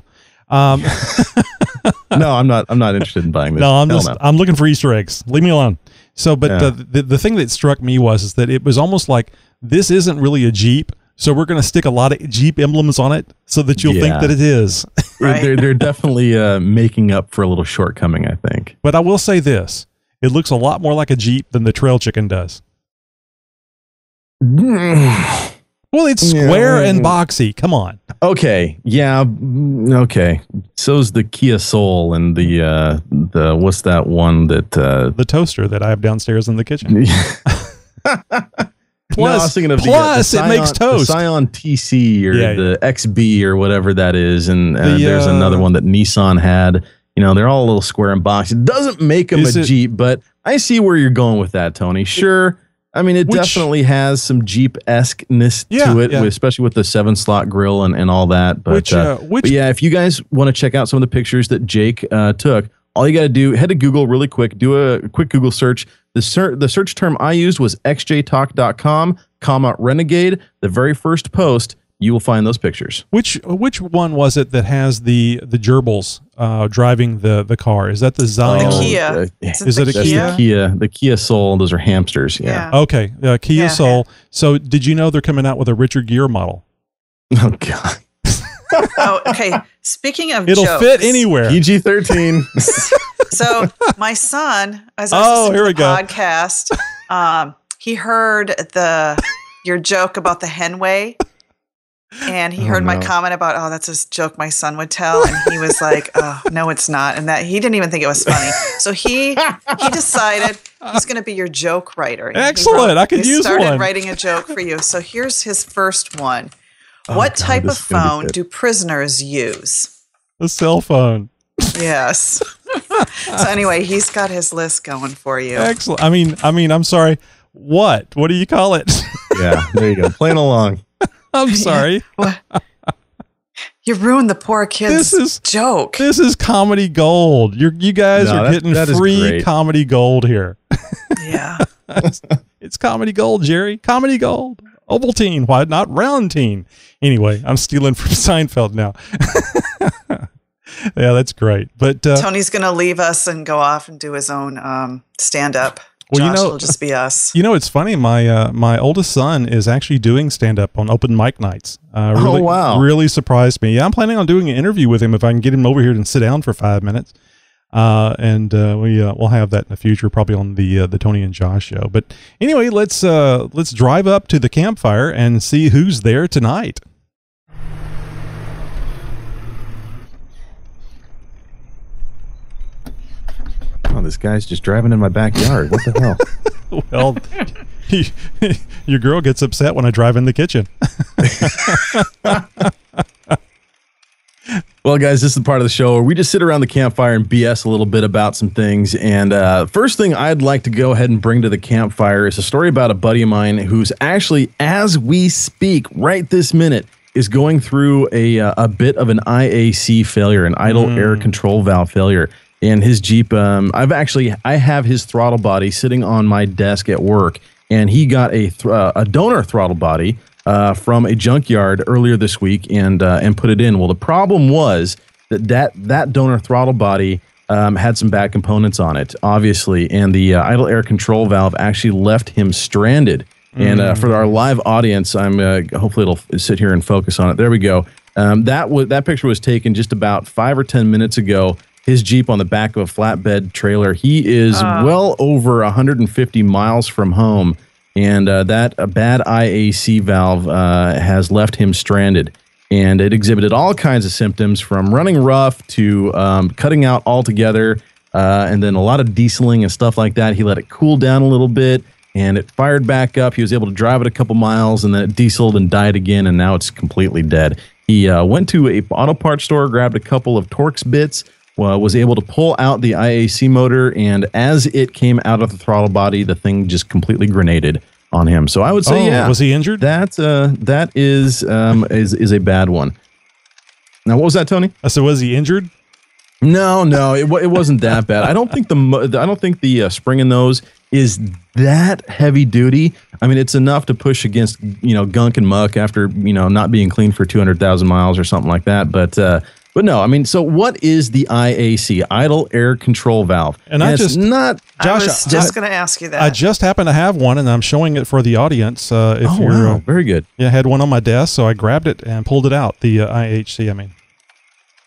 Um, no, I'm not. I'm not interested in buying this. no, I'm Hell just no. I'm looking for Easter eggs. Leave me alone. So, but Yeah. the, the the thing that struck me was is that it was almost like this isn't really a Jeep, so we're going to stick a lot of Jeep emblems on it so that you'll think that it is. They're, they're definitely uh, making up for a little shortcoming, I think. But I will say this: it looks a lot more like a Jeep than the Trail Chicken does. Well, it's square and boxy. Come on. Okay, yeah, mm, okay. So's the Kia Soul and the uh the what's that one that uh The toaster that I have downstairs in the kitchen. Plus- thinking of plus the, uh, it makes toast. The Scion TC or Yeah, the XB or whatever that is, and uh, The, there's uh, another one that Nissan had. You know, they're all a little square and box. It doesn't make them a it- Jeep, but I see where you're going with that, Tony. Sure. I mean, it Which- definitely has some Jeep esqueness Yeah, to it, yeah. especially with the seven slot grill and, and all that. But, Which, uh, uh, which- but yeah, if you guys want to check out some of the pictures that Jake uh, took, all you got to do head to Google really quick, do a quick Google search. The ser- the search term I used was xjtalk.com, comma renegade. The very first post, you will find those pictures. Which which one was it that has the the gerbils uh, driving the the car? Is that the Scion? The Kia. uh, Is Is it it the a Kia? the Kia, the Kia Soul. Those are hamsters. Yeah. Okay, uh, Kia Yeah. Soul. So, did you know they're coming out with a Richard Gere model? Oh God. Oh, okay. Speaking of It'll jokes, fit anywhere. PG thirteen. So my son, as I was Oh, here we go. podcast, um, he heard the your joke about the henway, and he Oh, heard my comment about, "Oh, that's a joke my son would tell," and he was like, "Oh, no, it's not," and that he didn't even think it was funny. So he he decided he's going to be your joke writer. And he Excellent. I could he use started one. writing a joke for you. So here's his first one. Oh, what God, type of is gonna be phone do prisoners use? A cell phone. Yes. so anyway, he's got his list going for you. Excellent. I mean, I mean, I'm sorry. What? What do you call it? yeah, there you go. Playing along. I'm sorry. You ruined the poor kid's This is- joke. This is comedy gold. You're you guys No, are that- getting that is free comedy gold here. Yeah. It's comedy gold, Jerry. Comedy gold. Ovaltine. Why not roundtine? Anyway, I'm stealing from Seinfeld now. yeah, that's great. But uh, Tony's going to leave us and go off and do his own um, stand up. Well, you Josh know- will just be us. You know, it's funny. My uh, my oldest son is actually doing stand up on open mic nights. Uh, Oh, really, wow. Really surprised me. Yeah, I'm planning on doing an interview with him if I can get him over here and sit down for five minutes. Uh, and uh, we uh, we'll have that in the future, probably on the uh, the Tony and Josh show. But anyway, let's uh, let's drive up to the campfire and see who's there tonight. Oh, this guy's just driving in my backyard. What the hell? well, your girl gets upset when I drive in the kitchen. Well, guys, this is the part of the show where we just sit around the campfire and BS a little bit about some things. And uh, first thing I'd like to go ahead and bring to the campfire is a story about a buddy of mine who's actually, as we speak, right this minute, is going through a uh, a bit of an IAC failure, an idle air control valve failure. And his Jeep, um, I've actually I have his throttle body sitting on my desk at work, and he got a th- uh, a donor throttle body uh, from a junkyard earlier this week and uh, and put it in. Well, the problem was that that, that donor throttle body um, had some bad components on it, obviously, and the uh, idle air control valve actually left him stranded. And uh, for our live audience, I'm uh, hopefully it'll sit here and focus on it. There we go. Um, that was that picture was taken just about five or ten minutes ago. His Jeep on the back of a flatbed trailer. He is Ah. well over 150 miles from home, and uh, that a bad IAC valve uh, has left him stranded. And it exhibited all kinds of symptoms from running rough to um, cutting out altogether, uh, and then a lot of dieseling and stuff like that. He let it cool down a little bit, and it fired back up. He was able to drive it a couple miles, and then it dieseled and died again, and now it's completely dead. He uh, went to a auto parts store, grabbed a couple of Torx bits, uh, was able to pull out the IAC motor, and as it came out of the throttle body, the thing just completely grenaded on him. So I would say, Oh, yeah, was he injured? That uh, that is um, is is a bad one. Now, what was that, Tony? I said, was he injured? No, no, it, it wasn't that bad. I don't think the I don't think the uh, spring in those is that heavy duty. I mean, it's enough to push against you know gunk and muck after you know not being clean for two hundred thousand miles or something like that. But uh, but no, I mean, so what is the IAC idle air control valve? And I it's just- not. Josh. I was just going to ask you that. I just happen to have one, and I'm showing it for the audience. Uh, if Oh, you're, wow. uh, very good. Yeah, I had one on my desk, so I grabbed it and pulled it out. The uh, IHC, I mean.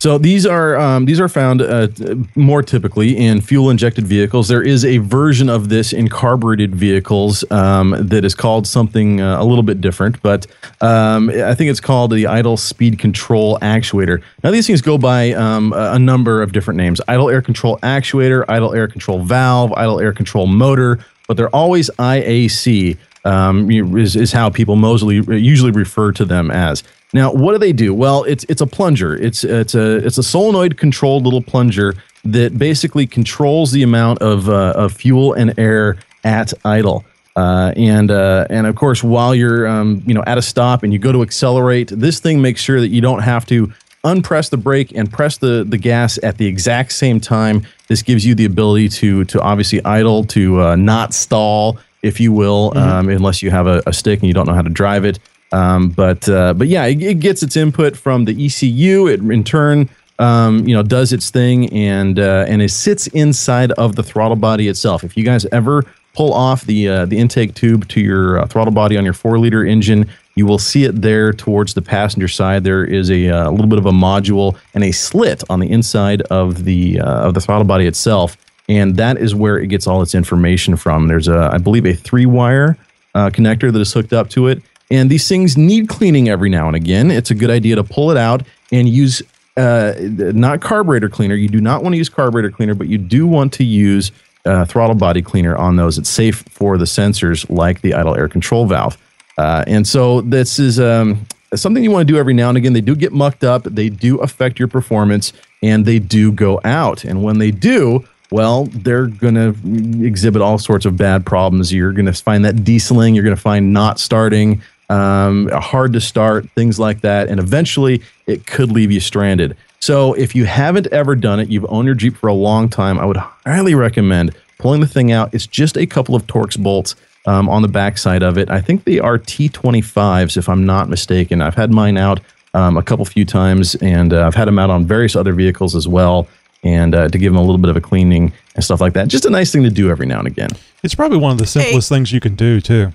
So these are um, these are found uh, more typically in fuel injected vehicles. There is a version of this in carbureted vehicles um, that is called something uh, a little bit different, but um, I think it's called the idle speed control actuator. Now these things go by um, a number of different names: idle air control actuator, idle air control valve, idle air control motor, but they're always IAC. Um, is, is how people mostly usually refer to them as. Now, what do they do? Well, it's it's a plunger. It's it's a it's a solenoid controlled little plunger that basically controls the amount of uh, of fuel and air at idle. Uh, and uh, and of course, while you're um, you know at a stop and you go to accelerate, this thing makes sure that you don't have to unpress the brake and press the the gas at the exact same time. This gives you the ability to to obviously idle, to uh, not stall, if you will, um, unless you have a, a stick and you don't know how to drive it. Um, but uh, but yeah, it, it gets its input from the ECU. It in turn um, you know does its thing and uh, and it sits inside of the throttle body itself. If you guys ever pull off the uh, the intake tube to your uh, throttle body on your four liter engine, you will see it there towards the passenger side. There is a, uh, little bit of a module and a slit on the inside of the uh, of the throttle body itself, and that is where it gets all its information from. There's a I believe a three wire connector that is hooked up to it. And these things need cleaning every now and again. It's a good idea to pull it out and use uh, not carburetor cleaner. You do not want to use carburetor cleaner, but you do want to use uh, throttle body cleaner on those. It's safe for the sensors like the idle air control valve. Uh, and so this is um, something you want to do every now and again. They do get mucked up, they do affect your performance, and they do go out. And when they do, well, they're going to exhibit all sorts of bad problems. You're going to find that dieseling, you're going to find not starting, um, hard to start, things like that. And eventually it could leave you stranded. So if you haven't ever done it, you've owned your Jeep for a long time, I would highly recommend pulling the thing out. It's just a couple of Torx bolts um, on the backside of it. I think they are T25s, if I'm not mistaken. I've had mine out um, a couple few times, and uh, I've had them out on various other vehicles as well, and uh, to give them a little bit of a cleaning and stuff like that. Just a nice thing to do every now and again. It's probably one of the simplest things you can do too.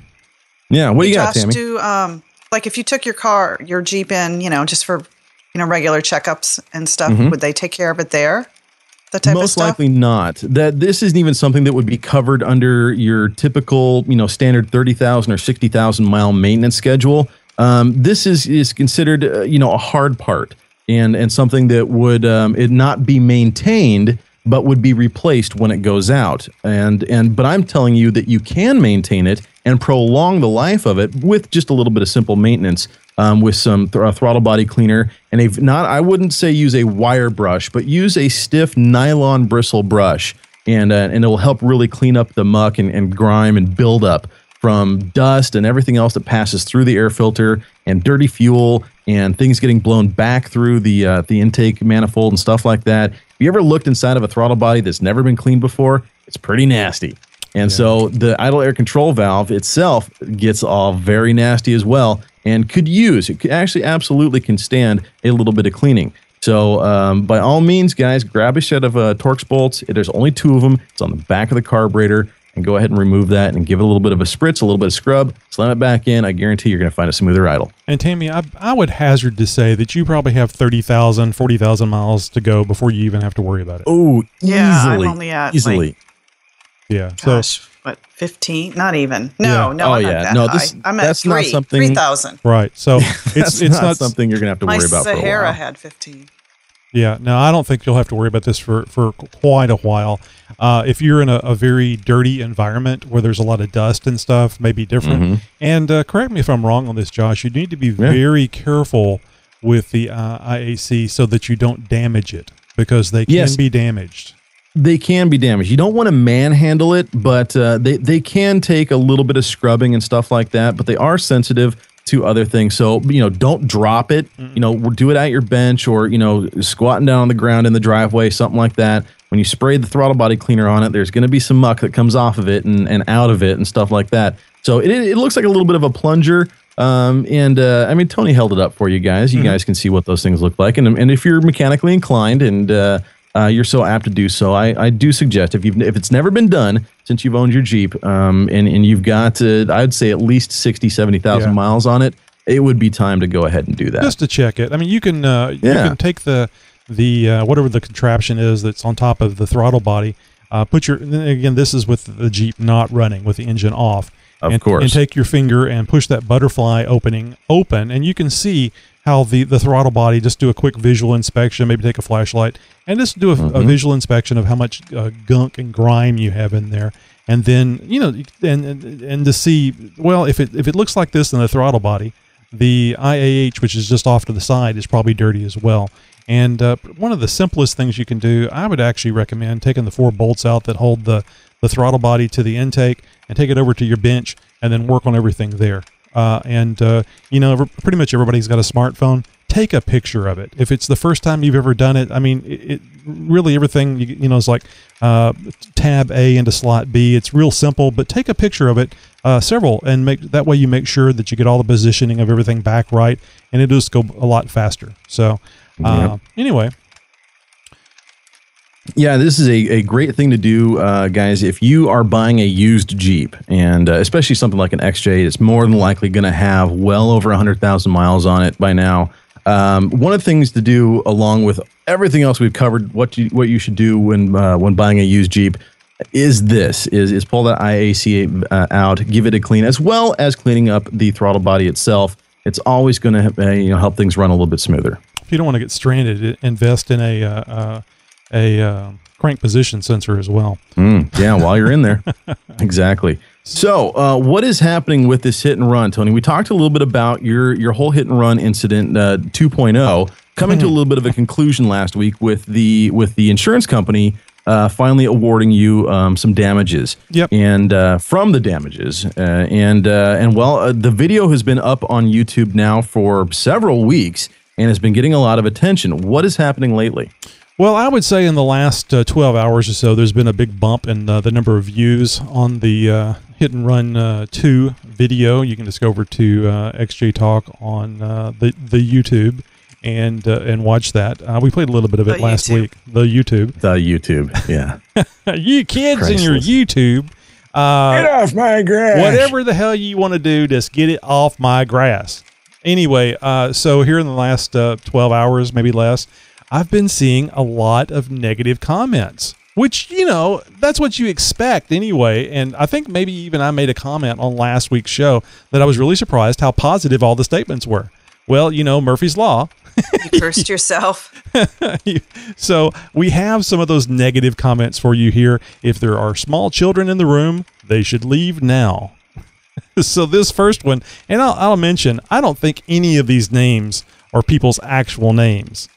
Yeah. What do you got, Tammy? do um like if you took your car, your Jeep in, you know, just for you know regular checkups and stuff, Mhm. would they take care of it there? The type Most likely not. That this isn't even something that would be covered under your typical, you know, standard thirty thousand or sixty thousand mile maintenance schedule. Um, this is is considered, uh, you know, a hard part and and something that would um, it not be maintained, but would be replaced when it goes out. And and but I'm telling you that you can maintain it and prolong the life of it with just a little bit of simple maintenance um, with some th- uh, throttle body cleaner and a not I wouldn't say use a wire brush, but use a stiff nylon bristle brush, and uh, and it will help really clean up the muck and, and grime and buildup from dust and everything else that passes through the air filter and dirty fuel and things getting blown back through the uh, the intake manifold and stuff like that. Have you ever looked inside of a throttle body that's never been cleaned before? It's pretty nasty. And so the idle air control valve itself gets all very nasty as well and could use, it could actually absolutely can stand a little bit of cleaning. So um, by all means, guys, grab a set of uh, Torx bolts. There's only two of them. It's on the back of the carburetor. And go ahead and remove that and give it a little bit of a spritz, a little bit of scrub, slam it back in. I guarantee you're going to find a smoother idle. And Tammy, I, I would hazard to say that you probably have 30,000, 40,000 miles to go before you even have to worry about it. Oh, Yeah, I'm only at, easily. like- Yeah. Gosh, what fifteen? Not even. No, Yeah. no, Oh, I'm not yeah. that No, high. this- I'm at that's not something- three thousand. Right. So it's it's not not something you're going to have to worry about Sahara had fifteen. Yeah, no, I don't think you'll have to worry about this for, for quite a while. Uh, if you're in a, a very dirty environment where there's a lot of dust and stuff, maybe different. Mhm. And uh, correct me if I'm wrong on this, Josh. You need to be very careful with the uh, IAC so that you don't damage it because they can Yes. be damaged. They can be damaged. You don't want to manhandle it, but uh, they they can take a little bit of scrubbing and stuff like that. But they are sensitive to other things. So you know, don't drop it. You know, do it at your bench or you know, squatting down on the ground in the driveway, something like that. When you spray the throttle body cleaner on it, there's going to be some muck that comes off of it and, and out of it and stuff like that. So it, it looks like a little bit of a plunger. Um, and uh, I mean, Tony held it up for you guys. You guys can see what those things look like. And, and if you're mechanically inclined and uh, uh, you're so apt to do so, I, I do suggest if you've if it's never been done since you've owned your Jeep um, and, and you've got, uh, I'd say at least 60, 70,000 Yeah. miles on it, it would be time to go ahead and do that. Just to check it. I mean, you can uh, you Yeah. can take the the uh, whatever the contraption is that's on top of the throttle body. Uh, put your again. This is with the Jeep not running with the engine off. Of and, course. And take your finger and push that butterfly opening open, and you can see how the the throttle body. Just do a quick visual inspection. Maybe take a flashlight and just do a, a Mhm. visual inspection of how much uh, gunk and grime you have in there. And then you know, and, and and to see well if it if it looks like this in the throttle body, the IAH, which is just off to the side, is probably dirty as well. And uh, one of the simplest things you can do, I would actually recommend taking the four bolts out that hold the, the throttle body to the intake and take it over to your bench and then work on everything there. Uh, and, uh, you know, pretty much everybody's got a smartphone. Take a picture of it. If it's the first time you've ever done it, I mean, it, it really everything, you, you know, is like uh, tab A into slot B. It's real simple, but take a picture of it, uh, several, and make that way you make sure that you get all the positioning of everything back right, and it'll just go a lot faster. So, uh, Yep. anyway, Yeah, this is a, a great thing to do, uh, guys. If you are buying a used Jeep, and uh, especially something like an XJ, it's more than likely going to have well over 100,000 miles on it by now. Um, one of the things to do, along with everything else we've covered, what you what you should do when uh, when buying a used Jeep, is this is is pull that IAC uh, out, give it a clean, as well as cleaning up the throttle body itself. It's always going to uh, you know help things run a little bit smoother. if you don't want to get stranded, invest in a uh, a uh, crank position sensor as well. Mm, yeah, while you're in there. exactly. So, uh, what is happening with this hit and run, Tony? We talked a little bit about your your whole hit and run incident uh, 2.0 coming to a little bit of a conclusion last week with the with the insurance company uh, finally awarding you um, some damages. Yep. And uh, from the damages, uh, and uh, and well, uh, the video has been up on YouTube now for several weeks and has been getting a lot of attention. What is happening lately? Well, I would say in the last uh, 12 hours or so, there's been a big bump in uh, the number of views on the uh, Hit and Run uh, 2 video, you can just go over to uh, XJ Talk on uh, the the YouTube and uh, and watch that. Uh, we played a little bit of it The last YouTube. week. The YouTube, The YouTube. Yeah. you kids and your YouTube. Uh, off my grass. whatever the hell you want to do, just get it off my grass. Anyway, uh, so here in the last uh, 12 hours, maybe less, I've been seeing a lot of negative comments, which, you know, that's what you expect anyway. And I think maybe even I made a comment on last week's show that I was really surprised how positive all the statements were. Well, you know, Murphy's Law. You cursed yourself. so we have some of those negative comments for you here. If there are small children in the room, they should leave now. so this first one, and I'll, I'll mention, I don't think any of these names are people's actual names.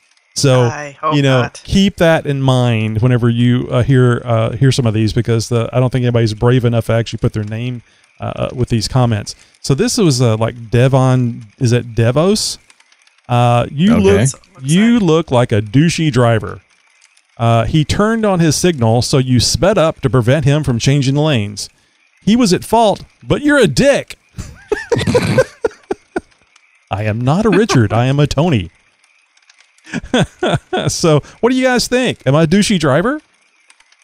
So you know, not. keep that in mind whenever you uh, hear uh, hear some of these, because the, I don't think anybody's brave enough to actually put their name uh, uh, with these comments. So this was uh, like Devon. Is it Devos? Uh, you Okay. look Looks you look like a douchey driver. Uh, he turned on his signal, so you sped up to prevent him from changing lanes. He was at fault, but you're a dick. I am not a Richard. I am a Tony. so, what do you guys think? Am I a douchey driver?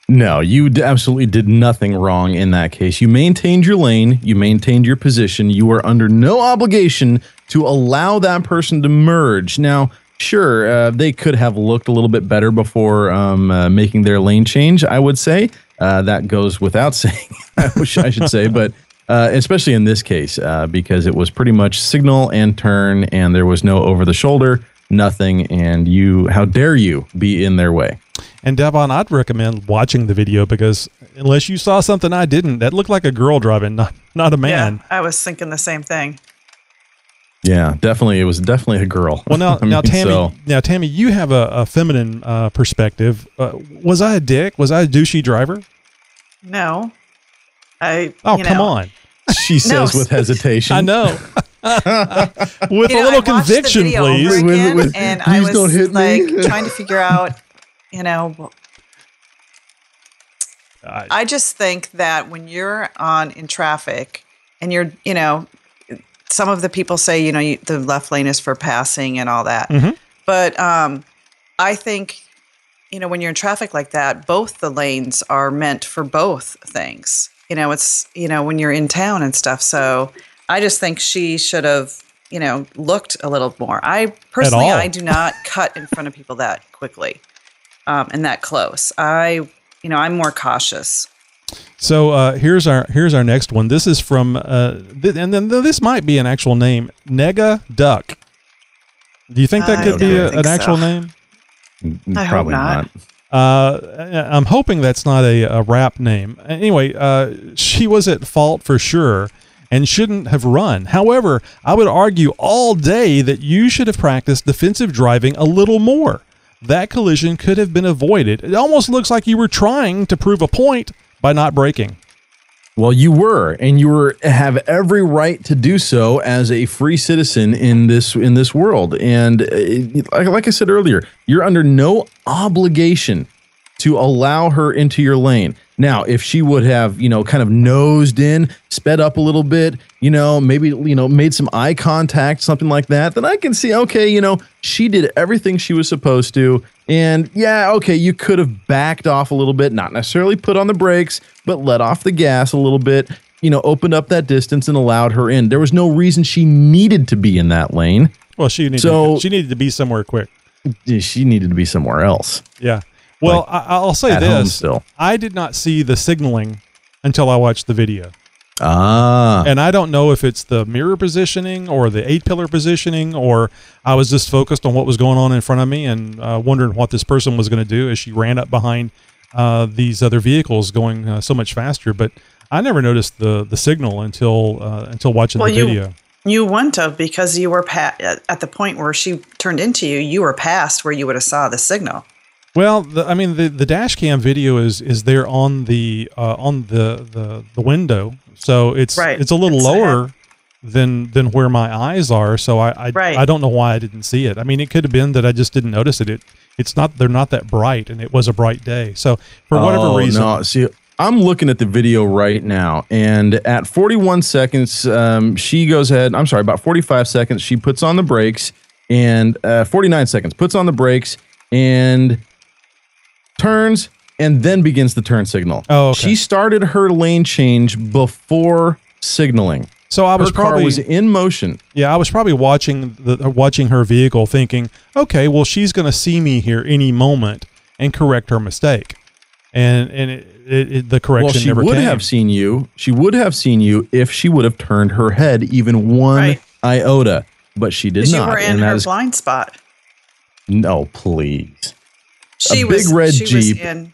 No, you absolutely did nothing wrong in that case. You maintained your lane, you maintained your position. You were under no obligation to allow that person to merge. Now, sure, uh, they could have looked a little bit better before um, uh, making their lane change, I would say. Uh, that goes without saying, I wish I should say, but uh, especially in this case, uh, because it was pretty much signal and turn, and there was no over the shoulder, nothing. And you, how dare you be in their way? And Devon, I'd recommend watching the video because unless you saw something I didn't, that looked like a girl driving, not not a man. Yeah, I was thinking the same thing. Yeah, definitely. It was definitely a girl. Well, now, I now, mean, Tammy, so- now, Tammy, you have a, a feminine uh, perspective. Uh, was I a dick? Was I a douchey driver? No, I. Oh, you come know, on! she says with hesitation. I know. with You a little I watched the conviction, video please. over With- again, with- and I was don't hit me. like trying to figure out, you know, I- I just think that when you're on in traffic and you're, you know, some of the people say, you know, you, the left lane is for passing and all that. Mhm. But um, I think, you know, when you're in traffic like that, both the lanes are meant for both things. You know, it's, you know, when you're in town and stuff. So I just think she should have, you know, looked a little more. I personally. I do not cut in front of people that quickly um, and that close. I, you know, I'm more cautious. So uh, here's our here's our next one. This is from uh, th- and then this might be an actual name, Nega Duck. Do you think that I could be a, an actual so. name? I hope Probably not. Uh, I'm hoping that's not a, a rap name. Anyway, uh, she was at fault for sure and shouldn't have run. However, I would argue all day that you should have practiced defensive driving a little more. That collision could have been avoided. It almost looks like you were trying to prove a point by not braking. Well, you were, and you were have every right to do so as a free citizen in this in this world. And uh, like, like I said earlier, you're under no obligation to allow her into your lane. Now, if she would have, you know, kind of nosed in, sped up a little bit, you know, maybe, you know, made some eye contact, something like that, then I can see, okay, you know, she did everything she was supposed to. And yeah, okay, you could have backed off a little bit, not necessarily put on the brakes, but let off the gas a little bit, you know, opened up that distance and allowed her in. There was no reason she needed to be in that lane. Well, she needed So- she needed to be somewhere quick. She needed to be somewhere else. Yeah. Well, Like, I, I'll say at home this: still. I did not see the signaling until I watched the video. Ah. And I don't know if it's the mirror positioning or the A pillar positioning, or I was just focused on what was going on in front of me and uh, wondering what this person was going to do as she ran up behind uh, these other vehicles going uh, so much faster. But I never noticed the the signal until uh, until watching Well, the video. you wouldn't have because you were pa- at at the point where she turned into you. You were past where you would have saw the signal. Well, the, I mean, the, the dash cam video is is there on the uh, on the, the the window, so it's Right. it's a little It's lower than than where my eyes are. So I I, Right. I don't know why I didn't see it. I mean, it could have been that I just didn't notice it. It it's not they're not that bright, and it was a bright day. So for whatever Oh, reason, No, see, I'm looking at the video right now, and at 41 seconds, um, she goes ahead. I'm sorry, about 45 seconds, she puts on the brakes, and uh, 49 seconds puts on the brakes and turns, and then begins the turn signal. Oh, okay. she started her lane change before signaling. So I was her car probably was in motion. Yeah, I was probably watching the uh, watching her vehicle, thinking, okay, well, she's going to see me here any moment and correct her mistake, and and it, it, it, the correction Well, she never would came. have seen you. She would have seen you if she would have turned her head even one Right. iota, but she did Because you not. were in and her is blind spot. no, please. She a was big red she Jeep. Was in,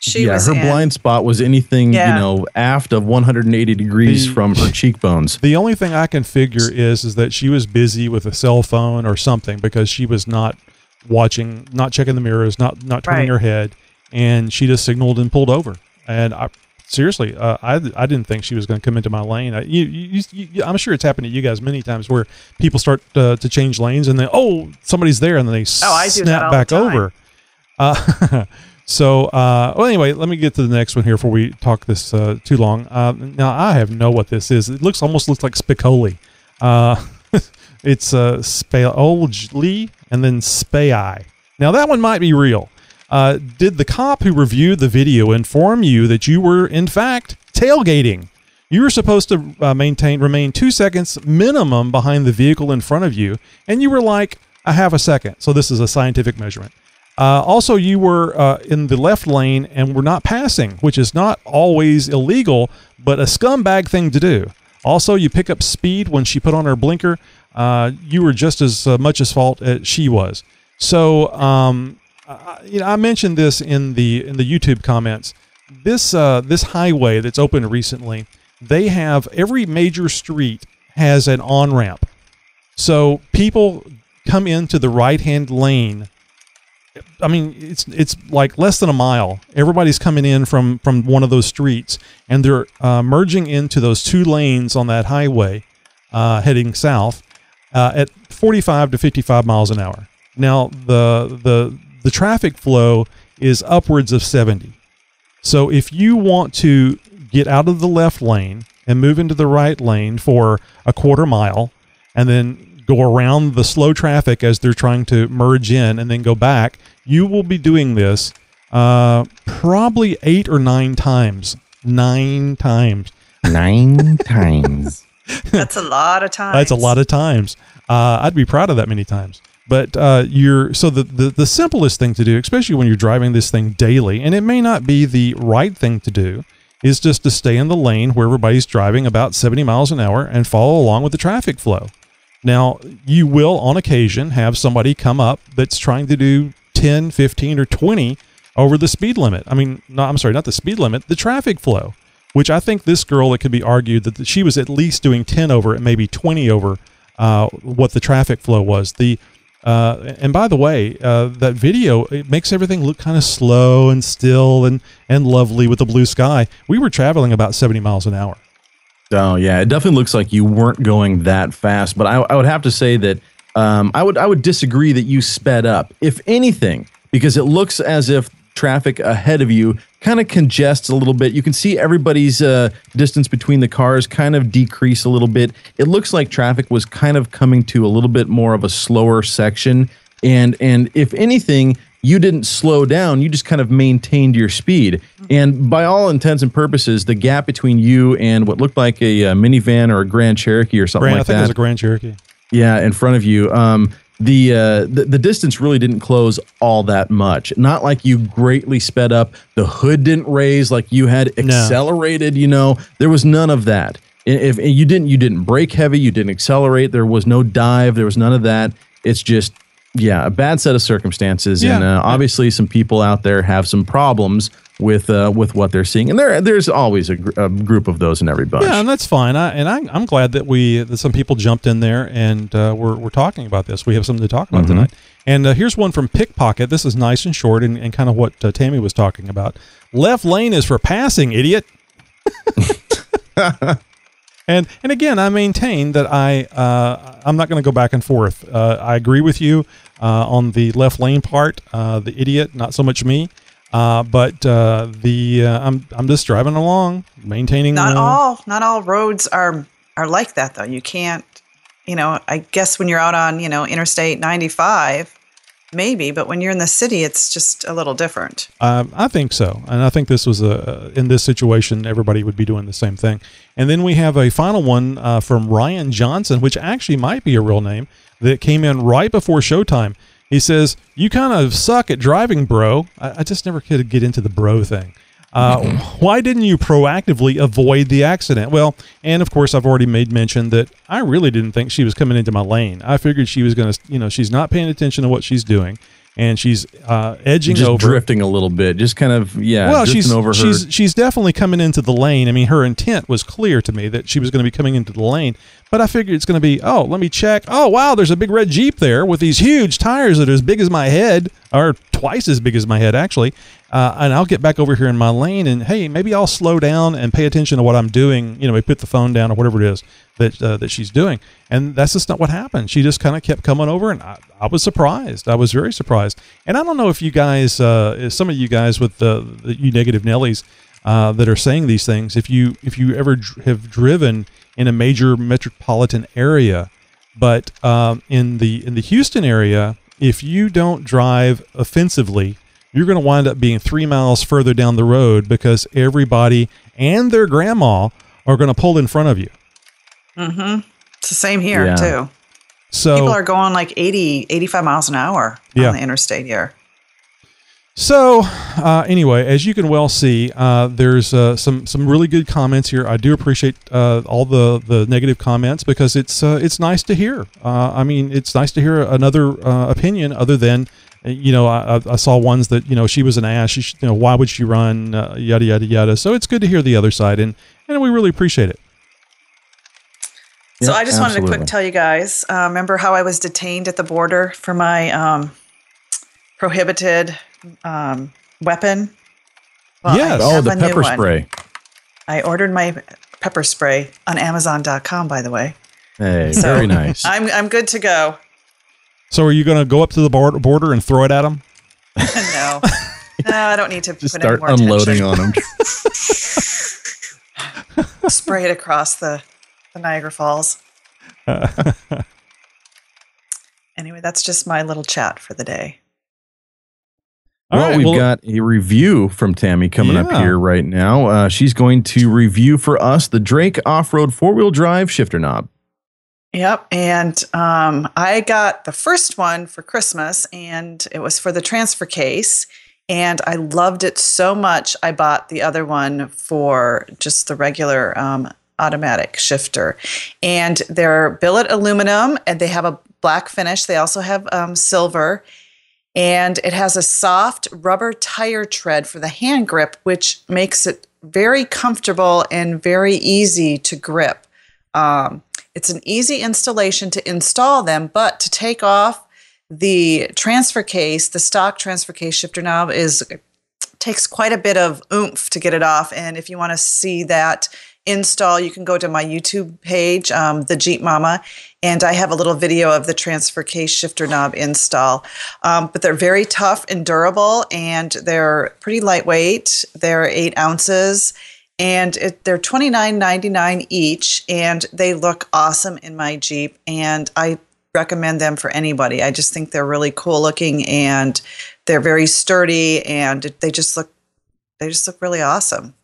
she yeah, was her in, blind spot was anything Yeah. you know aft of 180 degrees The- from her cheekbones. The only thing I can figure is is that she was busy with a cell phone or something because she was not watching, not checking the mirrors, not not turning Right. her head, and she just signaled and pulled over. And I seriously, uh, I I didn't think she was going to come into my lane. I, you, you, you, I'm sure it's happened to you guys many times where people start uh, to change lanes and then oh somebody's there and then they Oh, I do that snap the back time. over. Uh, so, uh, well, anyway, let me get to the next one here before we talk this uh, too long. Uh, now, I have know what this is. It looks almost looks like Spicoli. Uh, it's uh, Spaoli and then Spai. Now, that one might be real. Did the cop who reviewed the video inform you that you were, in fact, tailgating? You were supposed to maintain remain two seconds minimum behind the vehicle in front of you, and you were like a half a second. So this is a scientific measurement. Uh, also, you were uh, in the left lane and were not passing, which is not always illegal, but a scumbag thing to do. Also, you pick up speed when she put on her blinker. Uh, you were just as uh, much as fault as she was. So, um, I, you know, I mentioned this in the in the YouTube comments. This uh, this highway that's opened recently, they have every major street has an on ramp. So people come into the right hand lane I mean, it's it's like less than a mile. Everybody's coming in from from one of those streets, and they're uh, merging into those two lanes on that highway, uh, heading south, uh, at 45 to 55 miles an hour. Now the the the traffic flow is upwards of 70. So if you want to get out of the left lane and move into the right lane for a quarter mile, and then go around the slow traffic as they're trying to merge in and then go back, you will be doing this uh, probably eight or nine times. Nine times. Nine times. That's a lot of times. That's a lot of times. Uh, I'd be proud of that many times. But uh, you're so the, the the simplest thing to do, especially when you're driving this thing daily, and it may not be the right thing to do, is just to stay in the lane where everybody's driving about 70 miles an hour and follow along with the traffic flow. Now, you will on occasion have somebody come up that's trying to do 10, 15, or 20 over the speed limit. I mean, no, I'm sorry, not the speed limit, the traffic flow, which I think this girl, it could be argued that she was at least doing 10 over and maybe 20 over uh, what the traffic flow was. The uh, and by the way, uh, that video it makes everything look kind of slow and still and and lovely with the blue sky. We were traveling about 70 miles an hour. Oh yeah, it definitely looks like you weren't going that fast. But I, I would have to say that um, I would I would disagree that you sped up, if anything, because it looks as if traffic ahead of you kind of congests a little bit. You can see everybody's uh, distance between the cars kind of decrease a little bit. It looks like traffic was kind of coming to a little bit more of a slower section, and and if anything. You didn't slow down. You just kind of maintained your speed. And by all intents and purposes, the gap between you and what looked like a, uh minivan or a Grand Cherokee or something Grand, like I think that. it was a Grand Cherokee. Yeah, in front of you. Um, the, uh, the the distance really didn't close all that much. Not like you greatly sped up. The hood didn't raise like you had accelerated. You know, there was none of that. If, if you didn't, you didn't brake heavy. You didn't accelerate. There was no dive. There was none of that. It's just yeah, a bad set of circumstances, and uh, obviously some people out there have some problems with uh, with what they're seeing, and there there's always a, gr- a group of those in every bunch. Yeah, and that's fine. I, and I, I'm glad that we that some people jumped in there and uh, we're we're talking about this. We have something to talk about Mhm. tonight. And uh, here's one from Pickpocket. This is nice and short, and, and kind of what uh, Tammy was talking about. Left lane is for passing, idiot. and and again, I maintain that I uh, I'm not going to go back and forth. Uh, I agree with you uh, on the left lane part. Uh, the idiot, not so much me. Uh, but uh, the uh, I'm I'm just driving along, maintaining. Not all not all roads are are like that though. You can't, you know. I guess when you're out on you know Interstate 95, maybe, but when you're in the city, it's just a little different. Um, I think so, and I think this was a in this situation, everybody would be doing the same thing. And then we have a final one uh, from Ryan Johnson, which actually might be a real name that came in right before showtime. He says, "You kind of suck at driving, bro." I, I just never could get into the bro thing. Uh, why didn't you proactively avoid the accident? Well, and of course, I've already made mention that I really didn't think she was coming into my lane. I figured she was going to, you know, she's not paying attention to what she's doing, and she's uh, edging just over, drifting a little bit, just kind of yeah. well, she's over her. she's she's definitely coming into the lane. I mean, her intent was clear to me that she was going to be coming into the lane. But I figured it's going to be, oh, let me check. Oh, wow, there's a big red Jeep there with these huge tires that are as big as my head, or twice as big as my head, actually. Uh, and I'll get back over here in my lane, and hey, maybe I'll slow down and pay attention to what I'm doing. You know, maybe put the phone down or whatever it is that uh, that she's doing. And that's just not what happened. She just kind of kept coming over, and I, I was surprised. I was very surprised. And I don't know if you guys, uh, some of you guys with the, the you negative Nellies uh, that are saying these things, if you if you ever dr- have driven in a major metropolitan area, but um, in the in the Houston area, if you don't drive offensively, you're going to wind up being three miles further down the road because everybody and their grandma are going to pull in front of you. Mm-hmm. It's the same here Yeah. too. So People are going like 80, 85 miles an hour Yeah. on the interstate here. So, uh, anyway, as you can well see, uh, there's uh, some some really good comments here. I do appreciate uh, all the, the negative comments because it's uh, it's nice to hear. Uh, I mean, it's nice to hear another uh, opinion other than uh, you know I, I- I saw ones that you know she was an ass. She you know why would she run? Uh, yada yada yada. So it's good to hear the other side, and and we really appreciate it. So Yeah, I just wanted to absolutely. quick tell you guys. Uh, remember how I was detained at the border for my um, prohibited um, weapon? Well, I Yes. Oh, the a new pepper one. spray. I ordered my pepper spray on Amazon.com, by the way. Hey, So very nice. I'm I'm good to go. So are you going to go up to the border, border and throw it at them? no, no, I don't need to Just put start any more unloading attention. on them. Spray it across the, the Niagara Falls. Anyway, that's just my little chat for the day. All well, right, we've well- got a review from Tammy coming up here right now. Uh, she's going to review for us the Drake off-road four-wheel drive shifter knob. Yep. And um, I got the first one for Christmas, and it was for the transfer case. And I loved it so much, I bought the other one for just the regular um, automatic shifter. And they're billet aluminum, and they have a black finish. They also have um, silver. And it has a soft rubber tire tread for the hand grip, which makes it very comfortable and very easy to grip. Um, it's an easy installation to install them, but to take off the transfer case, the stock transfer case shifter knob is takes quite a bit of oomph to get it off. And if you want to see that install, you can go to my YouTube page, um, the Jeep Mama, and I have a little video of the transfer case shifter knob install. Um, but they're very tough and durable, and they're pretty lightweight. They're eight ounces, and it, they're twenty nine ninety nine each, and they look awesome in my Jeep. And I recommend them for anybody. I just think they're really cool looking, and they're very sturdy, and they just look they just look really awesome.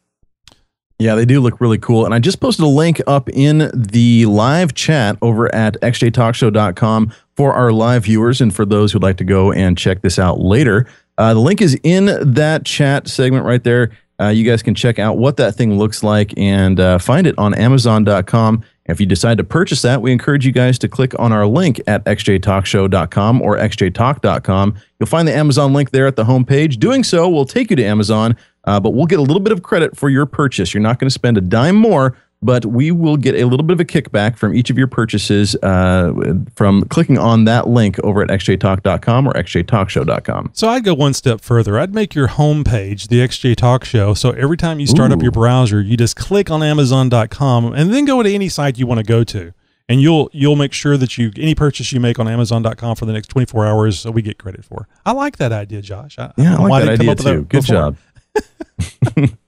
Yeah, they do look really cool. And I just posted a link up in the live chat over at xjtalkshow.com for our live viewers and for those who'd like to go and check this out later. Uh, the link is in that chat segment right there. Uh, you guys can check out what that thing looks like and uh, find it on Amazon.com. If you decide to purchase that, we encourage you guys to click on our link at xjtalkshow.com or xjtalk.com. You'll find the Amazon link there at the homepage. Doing so will take you to Amazon, uh, but we'll get a little bit of credit for your purchase. You're not going to spend a dime more, but we will get a little bit of a kickback from each of your purchases uh, from clicking on that link over at xjtalk.com or xjtalkshow.com. So I'd go one step further. I'd make your homepage the XJ Talk Show. So every time you start up your browser, you just click on Amazon.com and then go to any site you want to go to. and you'll you'll make sure that you any purchase you make on Amazon.com for the next 24 hours, so we get credit for. I like that idea, Josh. I, Yeah, I like that idea up with that too. Good before. job.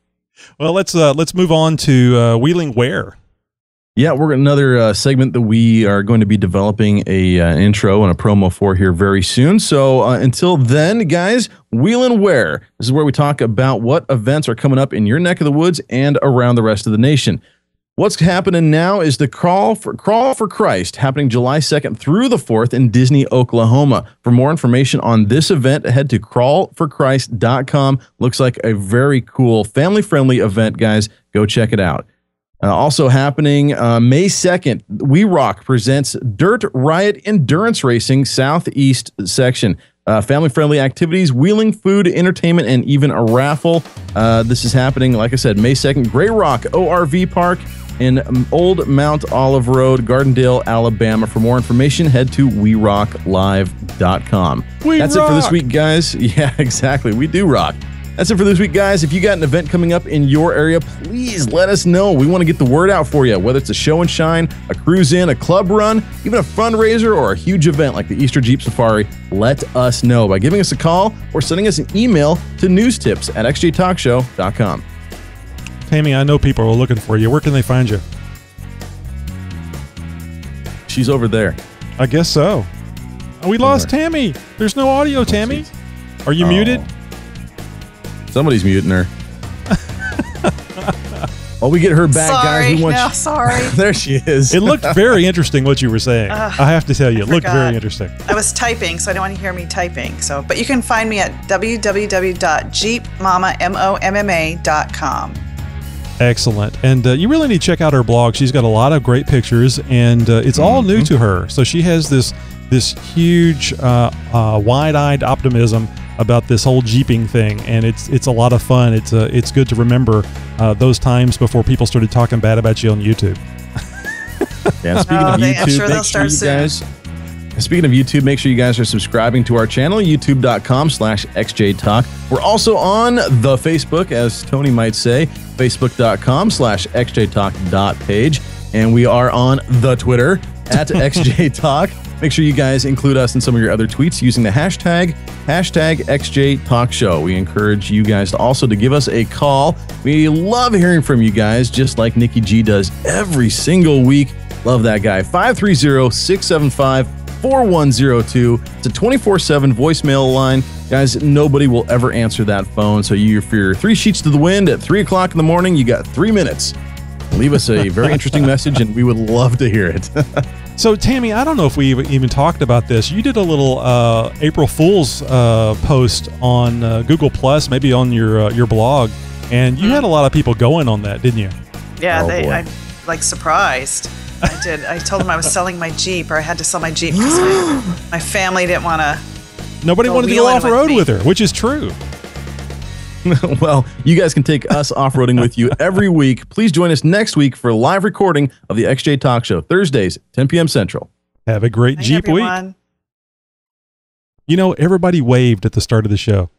Well, let's uh, let's move on to uh, Wheeling Where. Yeah, we're another uh, segment that we are going to be developing a uh, intro and a promo for here very soon. So uh, until then, guys, Wheeling Where. This is where we talk about what events are coming up in your neck of the woods and around the rest of the nation. What's happening now is the Crawl for Crawl for Christ happening July 2nd through the 4th in Disney, Oklahoma. For more information on this event, head to crawlforchrist.com. Looks like a very cool, family-friendly event, guys. Go check it out. Uh, also happening uh, May 2nd, We Rock presents Dirt Riot Endurance Racing Southeast section. Uh, family friendly activities, wheeling, food, entertainment, and even a raffle. Uh, this is happening, like I said, May 2nd, Gray Rock ORV Park in Old Mount Olive Road, Gardendale, Alabama. For more information, head to werocklive.com. We That's it for this week, guys. Yeah, exactly. We do rock. That's it for this week, guys. If you got an event coming up in your area, please let us know. We want to get the word out for you, whether it's a show and shine, a cruise in, a club run, even a fundraiser, or a huge event like the Easter Jeep Safari. Let us know by giving us a call or sending us an email to newstips at xjtalkshow.com. Tammy, I know people are looking for you. Where can they find you? She's over there. I guess so. We lost Tammy. There's no audio, Tammy. Are you Oh. muted? Somebody's muting her. While we get her back, sorry, guys, we want no, you- sorry. there she is. It looked very interesting what you were saying. Ugh, I have to tell you, it looked very interesting. I was typing, so I don't want to hear me typing. So, but you can find me at www.jeepmamamma.com. Excellent. And uh, you really need to check out her blog. She's got a lot of great pictures, and uh, it's all new to her. So she has this this huge, uh, uh, wide-eyed optimism about this whole jeeping thing, and it's it's a lot of fun. It's uh, it's good to remember uh, those times before people started talking bad about you on YouTube. Yeah, speaking Oh, of they- YouTube, I'm sure they'll make sure start you soon. guys. Speaking of YouTube, make sure you guys are subscribing to our channel, youtube.com slash xjtalk. We're also on the Facebook, as Tony might say, facebook.com slash xjtalk.page. And we are on the Twitter at xjtalk. Make sure you guys include us in some of your other tweets using the hashtag, hashtag xjtalkshow. We encourage you guys to also to give us a call. We love hearing from you guys, just like Nikki G does every single week. Love that guy. 530-675-4102. It's a 24-7 voicemail line. Guys, nobody will ever answer that phone. So you if you're three sheets to the wind at three o'clock in the morning, you got three minutes. Leave us a very interesting message and we would love to hear it. So Tammy, I don't know if we even- even talked about this. You did a little uh, April Fool's uh, post on uh, Google Plus, maybe on your uh, your blog, and you had a lot of people going on that, didn't you? Yeah, Oh, they, boy. I like surprised. I did. I told them I was selling my Jeep, or I had to sell my Jeep because my, my family didn't want to. Nobody Go wanted to go off with road me. with her, which is true. well, you guys can take us off-roading with you every week. Please join us next week for a live recording of the XJ Talk Show, Thursdays, 10 p.m. Central. Have a great Hi, Jeep week. You know, everybody waved at the start of the show.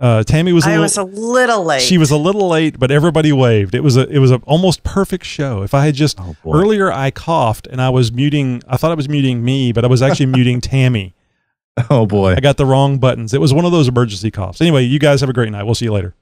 Uh, Tammy was a I little. was a little late. She was a little late, but everybody waved. It was a it was a almost perfect show. If I had just Oh, earlier, I coughed and I was muting. I thought I was muting me, but I was actually muting Tammy. Oh boy. I got the wrong buttons. It was one of those emergency coughs. Anyway, you guys have a great night. We'll see you later.